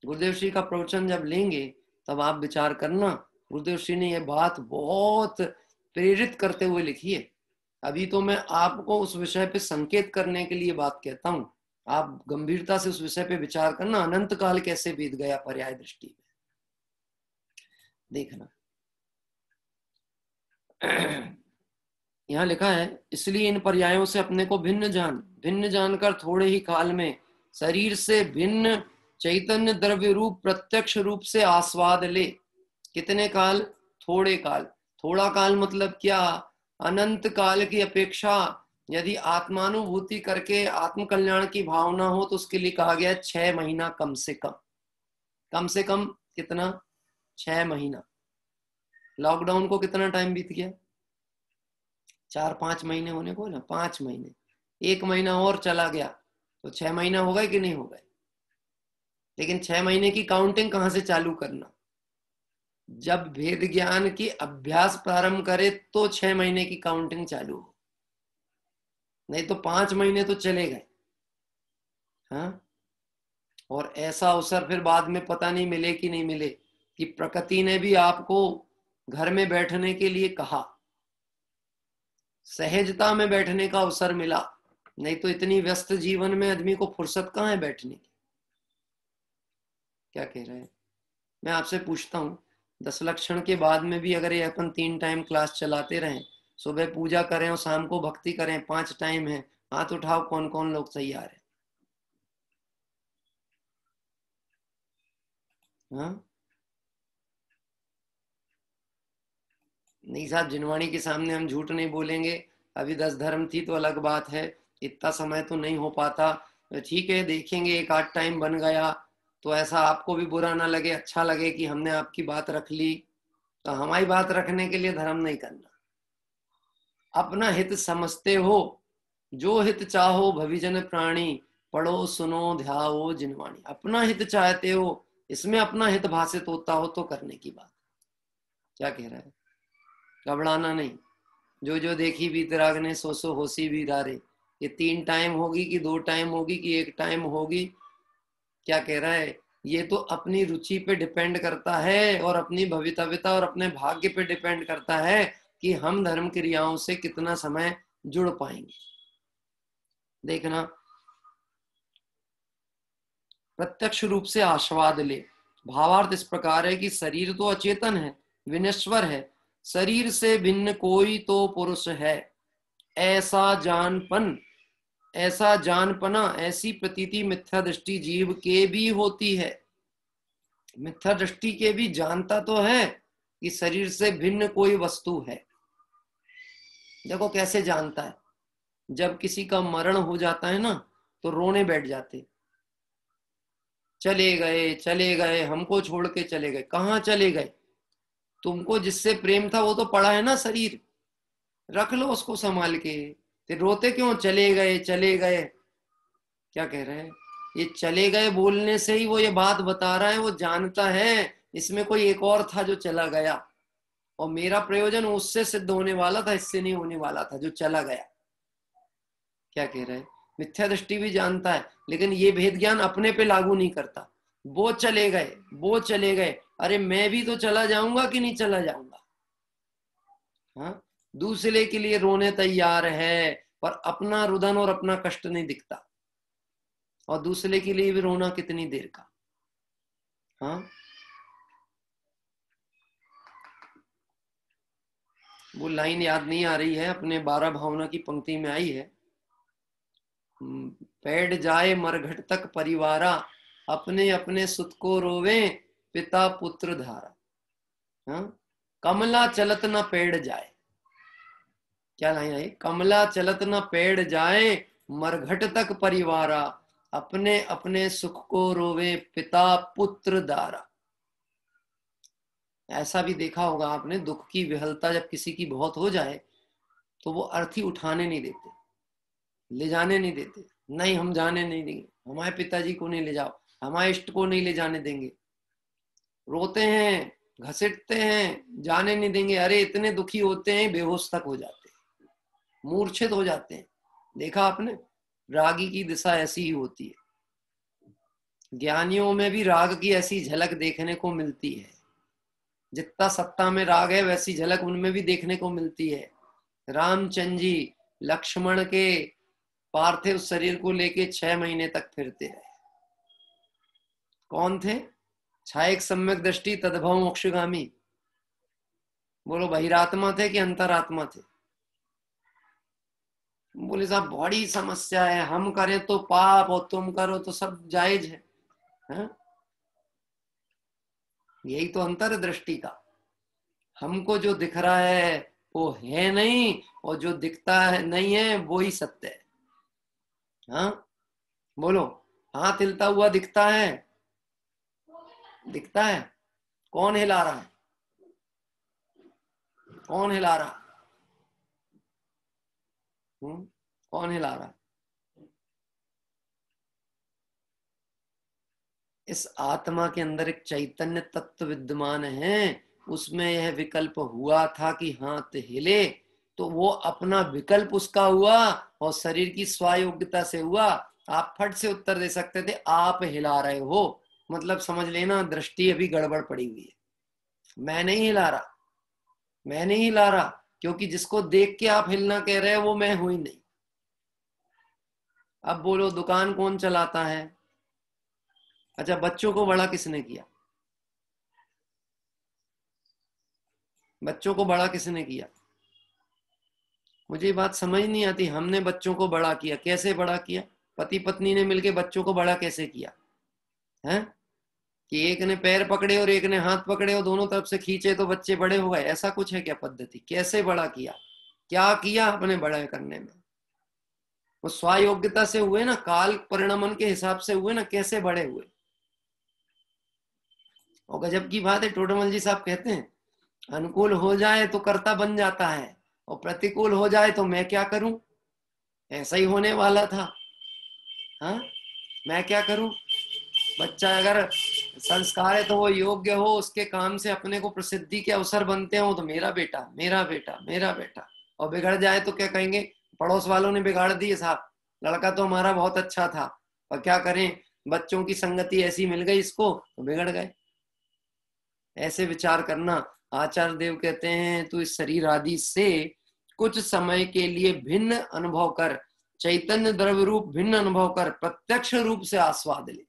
गुरुदेव श्री का प्रवचन जब लेंगे, तब आप विचार करना, गुरुदेव श्री ने यह बात बहुत प्रेरित करते हुए लिखी है। अभी तो मैं आपको उस विषय पे संकेत करने के लिए बात कहता हूँ। आप गंभीरता से उस विषय पे विचार करना, अनंत काल कैसे बीत गया पर्याय दृष्टि में? देखना। यहाँ लिखा है, इसलिए इन पर्यायों से अपने को भिन्न जान, भिन्न जानकर थोड़े ही काल में शरीर से भिन्न चैतन्य द्रव्य रूप प्रत्यक्ष रूप से आस्वाद ले। कितने काल? थोड़े काल। थोड़ा काल मतलब क्या? अनंत काल की अपेक्षा यदि आत्मानुभूति करके आत्म कल्याण की भावना हो तो उसके लिए कहा गया छह महीना कम से कम। कम से कम कितना? छह महीना। लॉकडाउन को कितना टाइम बीत गया? चार पाँच महीने होने को ना पाँच महीने। एक महीना और चला गया। तो छह महीना हो गए कि नहीं हो गए लेकिन छह महीने की काउंटिंग कहाँ से चालू करना? जब भेद ज्ञान की अभ्यास प्रारंभ करे तो छह महीने की काउंटिंग चालू हो। नहीं तो पाँच महीने तो चले गए। हाँ? और ऐसा अवसर फिर बाद में पता नहीं मिले कि नहीं मिले कि प्रकृति ने भी आपको घर में बैठने के लिए कहा। सहजता में बैठने का अवसर मिला। नहीं तो इतनी व्यस्त जीवन में आदमी को फुर्सत कहाँ है बैठने की? क्या कह रहे हैं? मैं आपसे पूछता हूँ दस लक्षण के बाद में भी अगर ये अपन तीन टाइम क्लास चलाते रहें, सुबह पूजा करें और शाम को भक्ति करें, पाँच टाइम है, हाथ उठाओ कौन कौन लोग तैयार है? हाँ? नहीं साहब, जिनवाणी के सामने हम झूठ नहीं बोलेंगे। अभी दस धर्म थी तो अलग बात है। इतना समय तो नहीं हो पाता। ठीक है, देखेंगे, एक आध टाइम बन गया। तो ऐसा आपको भी बुरा ना लगे अच्छा लगे कि हमने आपकी बात रख ली। तो हमारी बात रखने के लिए धर्म नहीं करना। अपना हित समझते हो, जो हित चाहो, भविजन प्राणी, पढ़ो, सुनो, ध्याओ, जिनवाणी। अपना हित चाहते हो, इसमें अपना हित भाषित होता हो तो करने की बात। क्या कह रहा है? घबराना नहीं। जो जो देखी भी तिराग ने सो सो होसी भी दारे ये तीन टाइम होगी कि दो टाइम होगी कि एक टाइम होगी? क्या कह रहा है? ये तो अपनी रुचि पे डिपेंड करता है और अपनी भवितव्यता और अपने भाग्य पे डिपेंड करता है कि हम धर्म क्रियाओं से कितना समय जुड़ पाएँगे। देखना, प्रत्यक्ष रूप से आस्वाद ले। भावार्थ इस प्रकार है कि शरीर तो अचेतन है, विनश्वर है। शरीर से भिन्न कोई तो पुरुष है। ऐसा जानपन ऐसा जानपना, ऐसी प्रतीति मिथ्या दृष्टि जीव के भी होती है। मिथ्या दृष्टि के भी जानता तो है कि शरीर से भिन्न कोई वस्तु है। देखो कैसे जानता है। जब किसी का मरण हो जाता है ना तो रोने बैठ जाते। चले गए चले गए, हमको छोड़ के चले गए। कहाँ चले गए? तुमको जिससे प्रेम था वो तो पड़ा है ना शरीर। रख लो उसको संभाल के। फिर रोते क्यों? चले गए चले गए। क्या कह रहे हैं? ये चले गए बोलने से ही वो ये बात बता रहा है, वो जानता है, इसमें कोई एक और था जो चला गया। और मेरा प्रयोजन उससे सिद्ध होने वाला था, इससे नहीं होने वाला था, जो चला गया। क्या कह रहे हैं? मिथ्या दृष्टि भी जानता है, लेकिन ये भेद ज्ञान अपने पे लागू नहीं करता। वो चले गए, वो चले गए। अरे मैं भी तो चला जाऊँगा कि नहीं चला जाऊँगा? हाँ? दूसरे के लिए रोने तैयार है, पर अपना रुदन और अपना कष्ट नहीं दिखता। और दूसरे के लिए भी रोना कितनी देर का? हाँ? वो लाइन याद नहीं आ रही है, अपने बारह भावना की पंक्ति में आई है। पैड जाए मरघट तक परिवारा, अपने अपने सुत को रोवे पिता पुत्र धारा। हाँ? कमला चलत न पेड़ जाए। क्या लाइन आई? कमला चलत न पेड़ जाए, मरघट तक परिवारा। अपने अपने सुख को रोवे पिता पुत्र दारा। ऐसा भी देखा होगा आपने, दुख की विहलता जब किसी की बहुत हो जाए तो वो अर्थी उठाने नहीं देते, ले जाने नहीं देते। नहीं, हम जाने नहीं देंगे। हमारे पिताजी को नहीं ले जाओ, हमारे इष्ट को नहीं ले जाने देंगे। रोते हैं, घसीटते हैं, जाने नहीं देंगे। अरे, इतने दुखी होते हैं, बेहोश तक हो जाते मूर्छित हो जाते हैं। देखा आपने? रागी की दिशा ऐसी ही होती है। ज्ञानियों में भी राग की ऐसी झलक देखने को मिलती है। जितना सत्ता में राग है, वैसी झलक उनमें भी देखने को मिलती है। रामचंद जी लक्ष्मण के पार्थिव शरीर को लेके छह महीने तक फिरते रहे। कौन थे? छायक सम्यक दृष्टि, तदभव मोक्षगामी। बोलो, बहिरात्मा थे कि अंतरात्मा थे? बोले साहब बड़ी समस्या है हम करें तो पाप और तुम करो तो सब जायज़ है, है? यही तो अंतर दृष्टि का। हमको जो दिख रहा है वो है नहीं और जो दिखता है नहीं है वो ही सत्य है। हाँ? बोलो हाथ हिलता हुआ दिखता है? दिखता है। कौन हिला रहा है? कौन हिला रहा? हम्म? कौन हिला रहा इस आत्मा के अंदर एक चैतन्य तत्व विद्यमान है, उसमें यह विकल्प हुआ था कि हाथ हिले तो वो अपना विकल्प उसका हुआ और शरीर की स्वायोग्यता से हुआ। आप फट से उत्तर दे सकते थे, आप हिला रहे हो। मतलब समझ लेना, दृष्टि अभी गड़बड़ पड़ी हुई है। मैं नहीं हिला रहा। मैं नहीं हिला रहा, क्योंकि जिसको देख के आप हिलना कह रहे हो, वो मैं हुई नहीं। अब बोलो, दुकान कौन चलाता है? अच्छा बच्चों को बड़ा किसने किया? बच्चों को बड़ा किसने किया? मुझे बात समझ नहीं आती, हमने बच्चों को बड़ा किया। कैसे बड़ा किया? पति पत्नी ने मिलके बच्चों को बड़ा कैसे किया? है? कि एक ने पैर पकड़े और एक ने हाथ पकड़े और दोनों तरफ़ से खींचे तो बच्चे बड़े हो गए। ऐसा कुछ है क्या पद्धति? कैसे बड़ा किया? क्या किया अपने बड़ा करने में? वो स्वायोग्यता से हुए ना, काल परिणमन के हिसाब से हुए ना, कैसे बड़े हुए? और गजब की बात है टोडमल जी साहब कहते हैं, अनुकूल हो जाए तो कर्ता बन जाता है, और प्रतिकूल हो जाए तो मैं क्या करूँ? ऐसा ही होने वाला था। हाँ? मैं क्या करूँ? बच्चा अगर संस्कार है तो वो योग्य हो, उसके काम से अपने को प्रसिद्धि के अवसर बनते हो तो मेरा बेटा मेरा बेटा मेरा बेटा, और बिगड़ जाए तो क्या कहेंगे? पड़ोस वालों ने बिगाड़ दिए साहब। लड़का तो हमारा बहुत अच्छा था। और क्या करें? बच्चों की संगति ऐसी मिल गई इसको तो बिगड़ गए। ऐसे विचार करना, आचार्य देव कहते हैं तो इस शरीर आदि से कुछ समय के लिए भिन्न अनुभव कर, चैतन्य द्रव्य रूप भिन्न अनुभव कर, प्रत्यक्ष रूप से आस्वाद ले।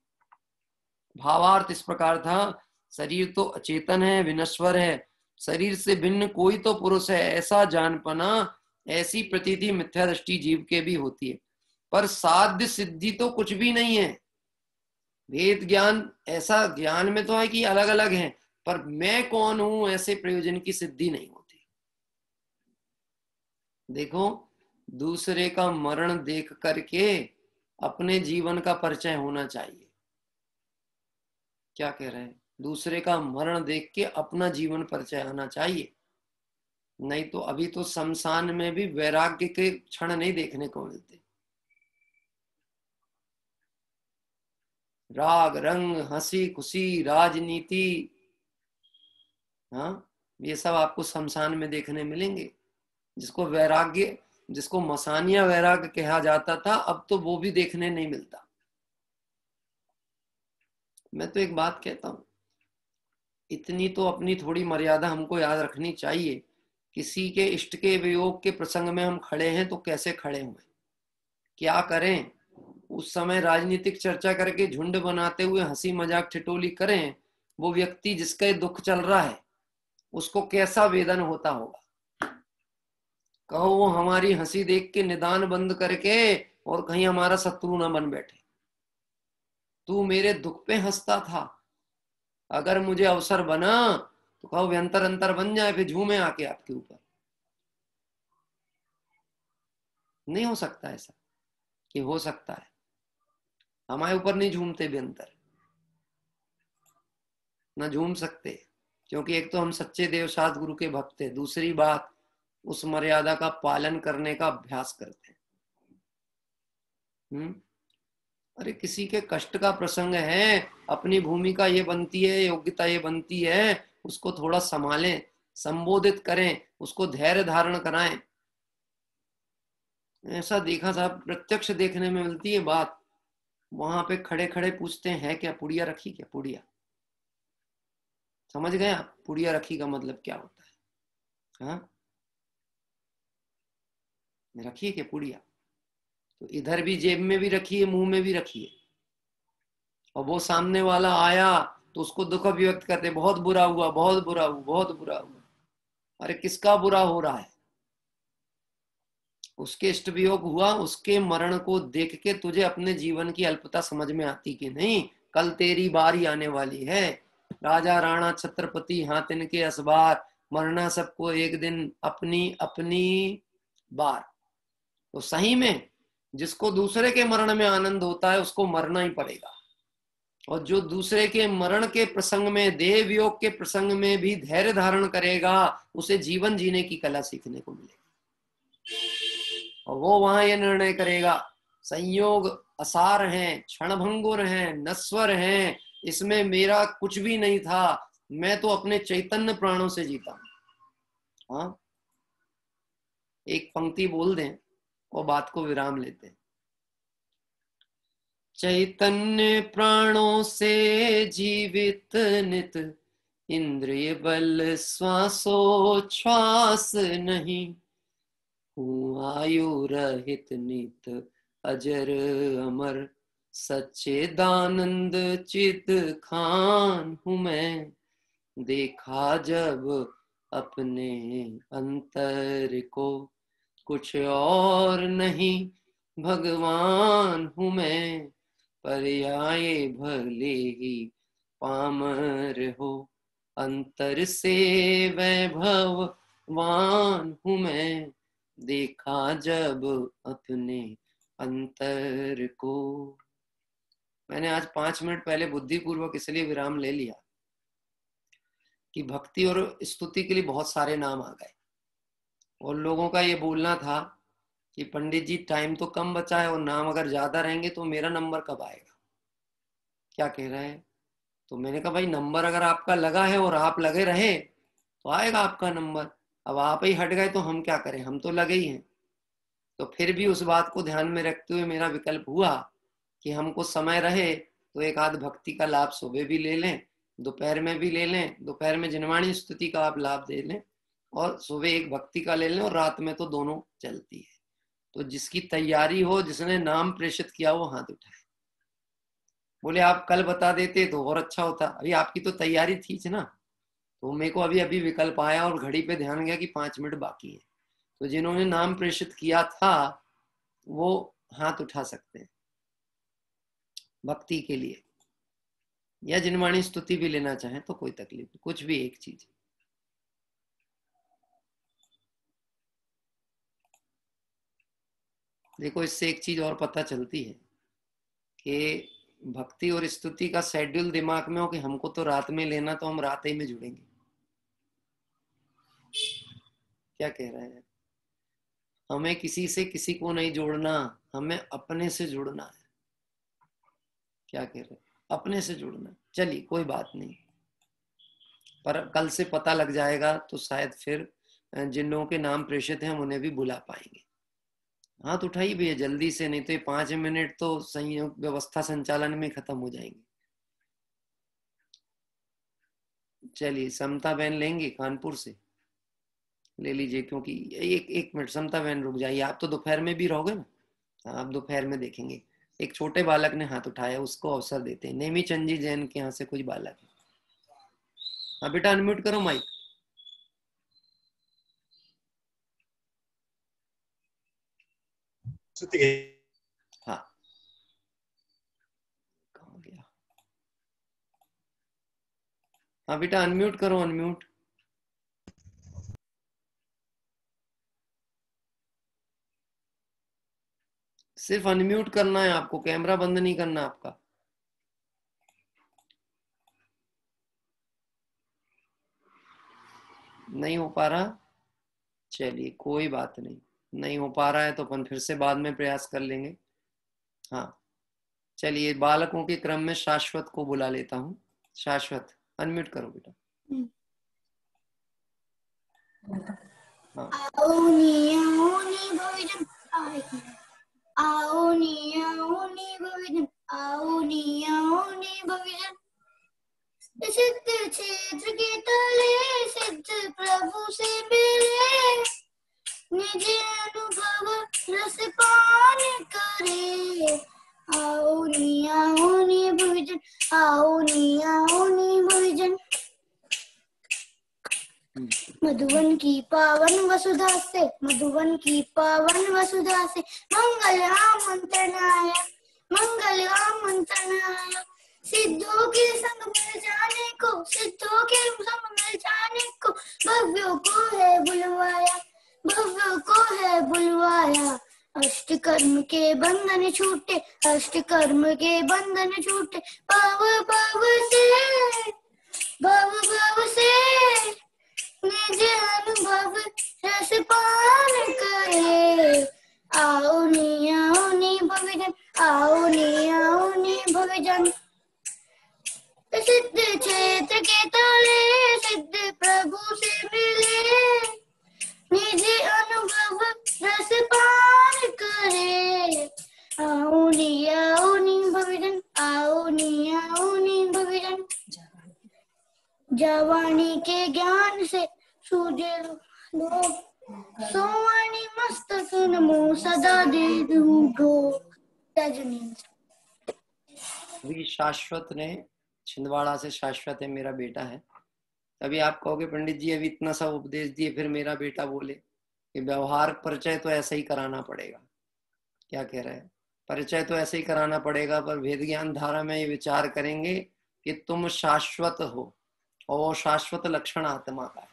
भावार्थ इस प्रकार था, शरीर तो अचेतन है, विनश्वर है। शरीर से भिन्न कोई तो पुरुष है, ऐसा जानपना ऐसी प्रतीति मिथ्या दृष्टि जीव के भी होती है। पर साध्य सिद्धि तो कुछ भी नहीं है। वेद ज्ञान ऐसा ज्ञान में तो है कि अलग अलग है, पर मैं कौन हूँ ऐसे प्रयोजन की सिद्धि नहीं होती। देखो, दूसरे का मरण देख करके अपने जीवन का परिचय होना चाहिए। क्या कह रहे हैं? दूसरे का मरण देख के अपना जीवन परिचय आना चाहिए। नहीं तो अभी तो शमशान में भी वैराग्य के क्षण नहीं देखने को मिलते। राग, रंग, हँसी, खुशी, राजनीति हाँ ये सब आपको शमशान में देखने मिलेंगे। जिसको वैराग्य, जिसको मसानिया वैराग्य कहा जाता था, अब तो वो भी देखने नहीं मिलता। मैं तो एक बात कहता हूँ, इतनी तो अपनी थोड़ी मर्यादा हमको याद रखनी चाहिए। किसी के इष्ट के वियोग के प्रसंग में हम खड़े हैं तो कैसे खड़े हुए? क्या करें? उस समय राजनीतिक चर्चा करके झुंड बनाते हुए हँसी मज़ाक ठिटोली करें, वो व्यक्ति जिसका दुख चल रहा है, उसको कैसा वेदन होता होगा? कहो वो हमारी हँसी देख के निदान बंद करके और कहीं हमारा शत्रु ना बन बैठे। तू मेरे दुख पे हंसता था। अगर मुझे अवसर बना तो कहो व्यंतर अंतर बन जाए, फिर झूमे आके आपके ऊपर। नहीं हो सकता ऐसा, कि हो सकता है। हमारे ऊपर नहीं झूमते व्यंतर ना झूम सकते, क्योंकि एक तो हम सच्चे देवसात गुरु के भक्त है। दूसरी बात, उस मर्यादा का पालन करने का अभ्यास करते हैं। हम्म? अरे किसी के कष्ट का प्रसंग है, अपनी भूमिका ये बनती है, योग्यता ये बनती है उसको थोड़ा संभालें, संबोधित करें, उसको धैर्य धारण कराएँ। ऐसा देखा साहब प्रत्यक्ष देखने में मिलती है बात। वहाँ पे खड़े खड़े पूछते हैं क्या पुड़िया रखी क्या? पुड़िया। समझ गए आप? पुड़िया रखी का मतलब क्या होता है? हाँ? रखिए क्या पुड़िया? तो इधर भी जेब में भी रखिए मुँह में भी रखिए और वो सामने वाला आया तो उसको दुख व्यक्त करते, बहुत बुरा हुआ, बहुत बुरा हुआ, बहुत बुरा हुआ। अरे, किसका बुरा हो रहा है? उसके इष्ट वियोग हुआ, उसके मरण को देख के तुझे अपने जीवन की अल्पता समझ में आती कि नहीं? कल तेरी बारी आने वाली है। राजा, राणा, छत्रपति, हाथिन के असबार मरना सबको एक दिन अपनी अपनी बार। तो सही में जिसको दूसरे के मरण में आनंद होता है, उसको मरना ही पड़ेगा। और जो दूसरे के मरण के प्रसंग में देव योग के प्रसंग में भी धैर्य धारण करेगा, उसे जीवन जीने की कला सीखने को मिलेगी। और वो वहाँ यह निर्णय करेगा, संयोग असार हैं, क्षणभंगुर हैं नस्वर हैं, इसमें मेरा कुछ भी नहीं था, मैं तो अपने चैतन्य प्राणों से जीता हूँ। हाँ? एक पंक्ति बोल दें, और बात को विराम लेते हैं। चैतन्य प्राणों से जीवित नित, इंद्रिय बल श्वासोच्छ्वास नहीं। आयु रहित नित, अजर अमर, सच्चेदानंद चित खान हूँ मैं। देखा जब अपने अंतर को, कुछ और नहीं, भगवान हूँ मैं। पर्याय भले ही पामर हो। अंतर से वैभववान हूँ मैं। देखा जब अपने अंतर को। मैंने आज पाँच मिनट पहले बुद्धिपूर्वक इसलिए विराम ले लिया कि भक्ति और स्तुति के लिए बहुत सारे नाम आ गए। और लोगों का ये बोलना था कि पंडित जी टाइम तो कम बचा है और नाम अगर ज़्यादा रहेंगे तो मेरा नंबर कब आएगा? क्या कह रहे हैं? तो मैंने कहा, भाई नंबर अगर आपका लगा है और आप लगे रहे तो आएगा आपका नंबर अब आप ही हट गए तो हम क्या करें? हम तो लगे ही हैं। तो फिर भी उस बात को ध्यान में रखते हुए मेरा विकल्प हुआ कि हमको समय रहे तो एक आध भक्ति का लाभ सुबह भी ले लें, दोपहर में भी ले लें, दोपहर में जिनवाणी स्तुति का आप लाभ दे लें और सुबह एक भक्ति का ले लें और रात में तो दोनों चलती है। तो जिसकी तैयारी हो, जिसने नाम प्रेषित किया, वो हाथ उठाए। बोले, आप कल बता देते तो और अच्छा होता। अभी आपकी तो तैयारी थी ना। तो मेरे को अभी अभी विकल्प आया और घड़ी पे ध्यान गया कि पाँच मिनट बाकी है। तो जिन्होंने नाम प्रेषित किया था, वो हाथ उठा सकते हैं। भक्ति के लिए। या जिनवाणी स्तुति भी लेना चाहे तो कोई तकलीफ़ कुछ भी एक चीज़। देखो, इससे एक चीज़ और पता चलती है कि भक्ति और स्तुति का शेड्यूल दिमाग में हो कि हमको तो रात में लेना तो हम रात ही में जुड़ेंगे। क्या कह रहे हैं? हमें किसी से किसी को नहीं जोड़ना, हमें अपने से जुड़ना है। क्या कह रहे अपने से जुड़ना। चलिए, कोई बात नहीं। पर कल से पता लग जाएगा तो शायद फिर जिन लोगों के नाम प्रेषित हैं, हम उन्हें भी बुला पाएँगे। हाथ उठाई भी है जल्दी से, नहीं तो ये पाँच मिनट तो संयोग व्यवस्था संचालन में खत्म हो जाएँगे। चलिए, समता बहन लेंगे कानपुर से। ले लीजिए, क्योंकि एक एक मिनट, समता बहन रुक जाइए। आप तो दोपहर में भी रहोगे ना? आप दोपहर में देखेंगे। एक छोटे बालक ने हाथ उठाया, उसको अवसर देते हैं। नेमी चंदी जैन के यहाँ से कुछ बालक है। हाँ बेटा अनम्यूट करो माइक हाँ कहा गया हाँ बेटा अनम्यूट करो अनम्यूट सिर्फ़ अनम्यूट करना है आपको कैमरा बंद नहीं करना आपका। नहीं हो पा रहा? चलिए कोई बात नहीं। नहीं हो पा रहा है तो अपन फिर से बाद में प्रयास कर लेंगे। हाँ। चलिए बालकों के क्रम में शाश्वत को बुला लेता हूँ। शाश्वत अनम्यूट करो बेटा। हाँ। आओनी आओनी आओनी आओनी आओनी आओनी सिद्ध क्षेत्र के तले सिद्ध प्रभु से मिले। अनुभव रस पान करे आओनी आओनी भोजन मधुवन की पावन वसुधा से मधुवन की पावन वसुधा से मंगल आमंत्रणाय मंगल राम आया सिद्धों के संग मिल जाने को, सिद्धों के संग मिल जाने को, भव्यों को है बुलवाया। भव्यों को है बुलवाया। अष्ट कर्म के बंधन छूटे अष्ट कर्म के बंधन छूटे। पाव भव से, भव भव से, निज अनुभव रस पान करे। आओ नी आओ नी भविजन आओ नी आओ नी भविजन सिद्ध क्षेत्र के तले, सिद्ध प्रभु से मिले। अनुभव रस पान करे। आओ नी आओ नी आओ नी आओ नी जवानी के ज्ञान से सूर्य लो। सोवानी मस्तक नमो सदा दे दूँ भोग रजनीन्द्र अभी शाश्वत ने छिंदवाड़ा से शाश्वत है, मेरा बेटा है। अभी आप कहोगे, पंडित जी, अभी इतना सा उपदेश दिए, फिर मेरा बेटा बोले कि व्यवहार, परिचय तो ऐसा ही कराना पड़ेगा। क्या कह रहे हैं? परिचय तो ऐसे ही कराना पड़ेगा, पर वेद ज्ञान धारा में ये विचार करेंगे कि तुम शाश्वत हो, और वो शाश्वत लक्षण आत्मा का है।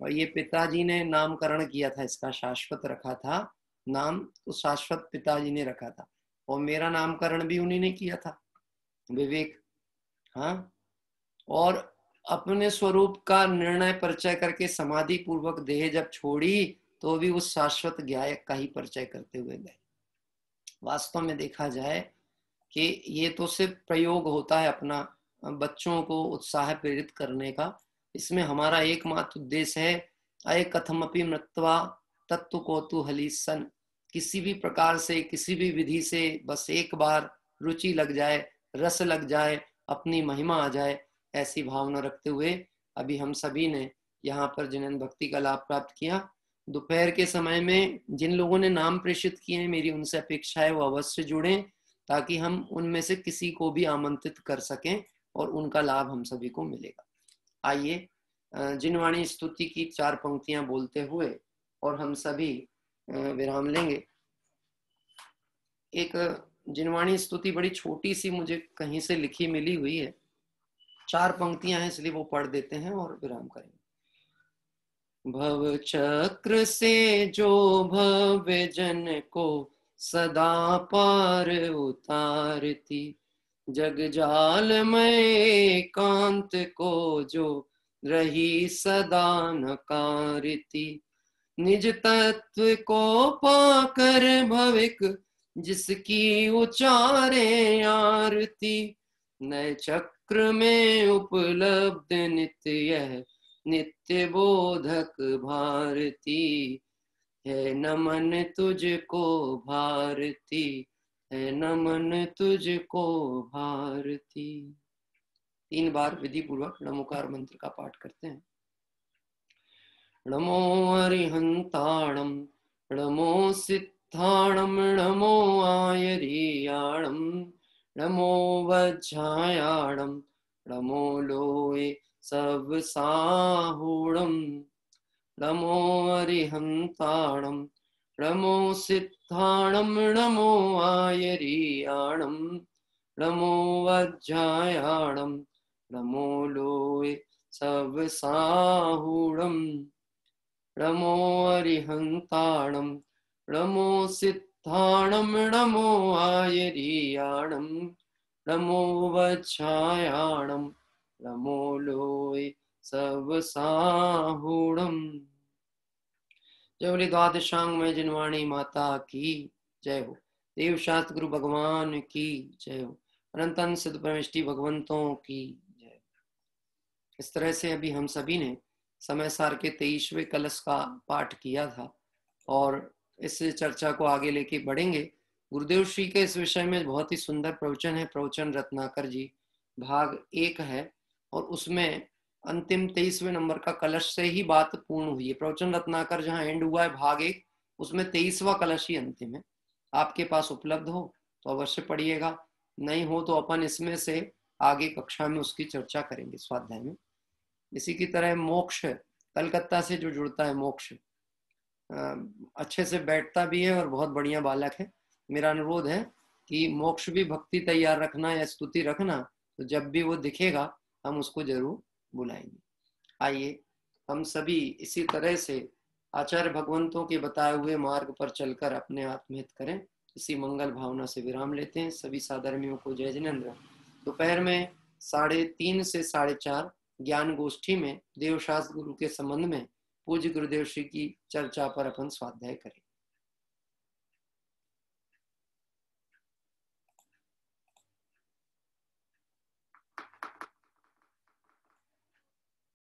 और ये पिताजी ने नामकरण किया था, इसका शाश्वत रखा था, नाम तो शाश्वत पिताजी ने रखा था। और मेरा नामकरण भी उन्हीं ने किया था। विवेक हाँ? और अपने स्वरूप का निर्णय परिचय करके समाधि पूर्वक देह जब छोड़ी तो भी उस शाश्वत गायक का ही परिचय करते हुए गए। वास्तव में देखा जाए कि ये तो सिर्फ़ प्रयोग होता है अपना बच्चों को उत्साह प्रेरित करने का। इसमें हमारा एकमात्र उद्देश्य है, अय कथम अपनी मृत्वा तत्व कौतूहली सन। किसी भी प्रकार से, किसी भी विधि से बस एक बार रुचि लग जाए, रस लग जाए, अपनी महिमा आ जाए ऐसी भावना रखते हुए अभी हम सभी ने यहाँ पर जिन्हें भक्ति का लाभ प्राप्त किया। दोपहर के समय में जिन लोगों ने नाम प्रेषित किए हैं, मेरी उनसे अपेक्षा है वो अवश्य जुड़े, ताकि हम उनमें से किसी को भी आमंत्रित कर सकें और उनका लाभ हम सभी को मिलेगा। आइए जिनवाणी स्तुति की चार पंक्तियाँ बोलते हुए और हम सभी विराम लेंगे। एक जिनवाणी स्तुति बड़ी छोटी सी मुझे कहीं से लिखी मिली हुई है। चार पंक्तियाँ हैं, इसलिए वो पढ़ देते हैं और विराम करेंगे। भव चक्र से जो भव्य जन को सदा पार उतारती, जग जाल में कांत को जो रही सदा नकारती, निज तत्व को पाकर भविक, जिसकी उचारे आरती, नए चक्र में उपलब्ध नित्य नित्य बोधक भारती है। नमन तुझको भारती है नमन तुझको भारती। तीन बार विधि पूर्वक नमोकार मंत्र का पाठ करते हैं। नमो हरिहंताणम नमो सिद्धाणम नमो आयरियाणम नमो वज्रायाणम नमो सब साहूणम नमो हरिहंताणम नमो सिद्धाणम नमो आयरियाणम नमो वज्रायाणम नमो सब साहूणम नमो अरिहंताणम नमो सिद्धाणम नमो आयरियाणम नमो वच्छायाणम नमो लोय सब साहूणम जय बोले द्वादशांग में जिनवाणी माता की जय हो। देव शास्त्र गुरु भगवान की जय हो। अनंतन सिद्ध परमेष्टि भगवंतों की जय इस तरह से अभी हम सभी ने समय सार के तेईसवें कलश का पाठ किया था और इस चर्चा को आगे लेके बढ़ेंगे। गुरुदेव श्री के इस विषय में बहुत ही सुंदर प्रवचन है, प्रवचन रत्नाकर जी, भाग एक है, और उसमें अंतिम तेईसवें नंबर का कलश से ही बात पूर्ण हुई है। प्रवचन रत्नाकर जहाँ एंड हुआ है, भाग एक, उसमें तेईसवा कलश ही अंतिम है। आपके पास उपलब्ध हो तो अवश्य पढ़िएगा, नहीं हो तो अपन इसमें से आगे कक्षा में उसकी चर्चा करेंगे स्वाध्याय में। इसी की तरह मोक्ष, कलकत्ता से जो जुड़ता है मोक्ष अच्छे से बैठता भी है और बहुत बढ़िया बालक है। मेरा अनुरोध है कि मोक्ष भी भक्ति तैयार रखना या स्तुति रखना तो जब भी वो दिखेगा, हम उसको ज़रूर बुलाएँगे। आइए, हम सभी इसी तरह से आचार्य भगवंतों के बताए हुए मार्ग पर चलकर अपने आत्महित करें। इसी मंगल भावना से विराम लेते हैं। सभी साधर्मियों को जय जिनेन्द्र। दोपहर में साढ़े तीन से साढ़े चार ज्ञान गोष्ठी में देवशास्त्र गुरु के संबंध में पूज्य गुरुदेव श्री की चर्चा पर अपन स्वाध्याय करें।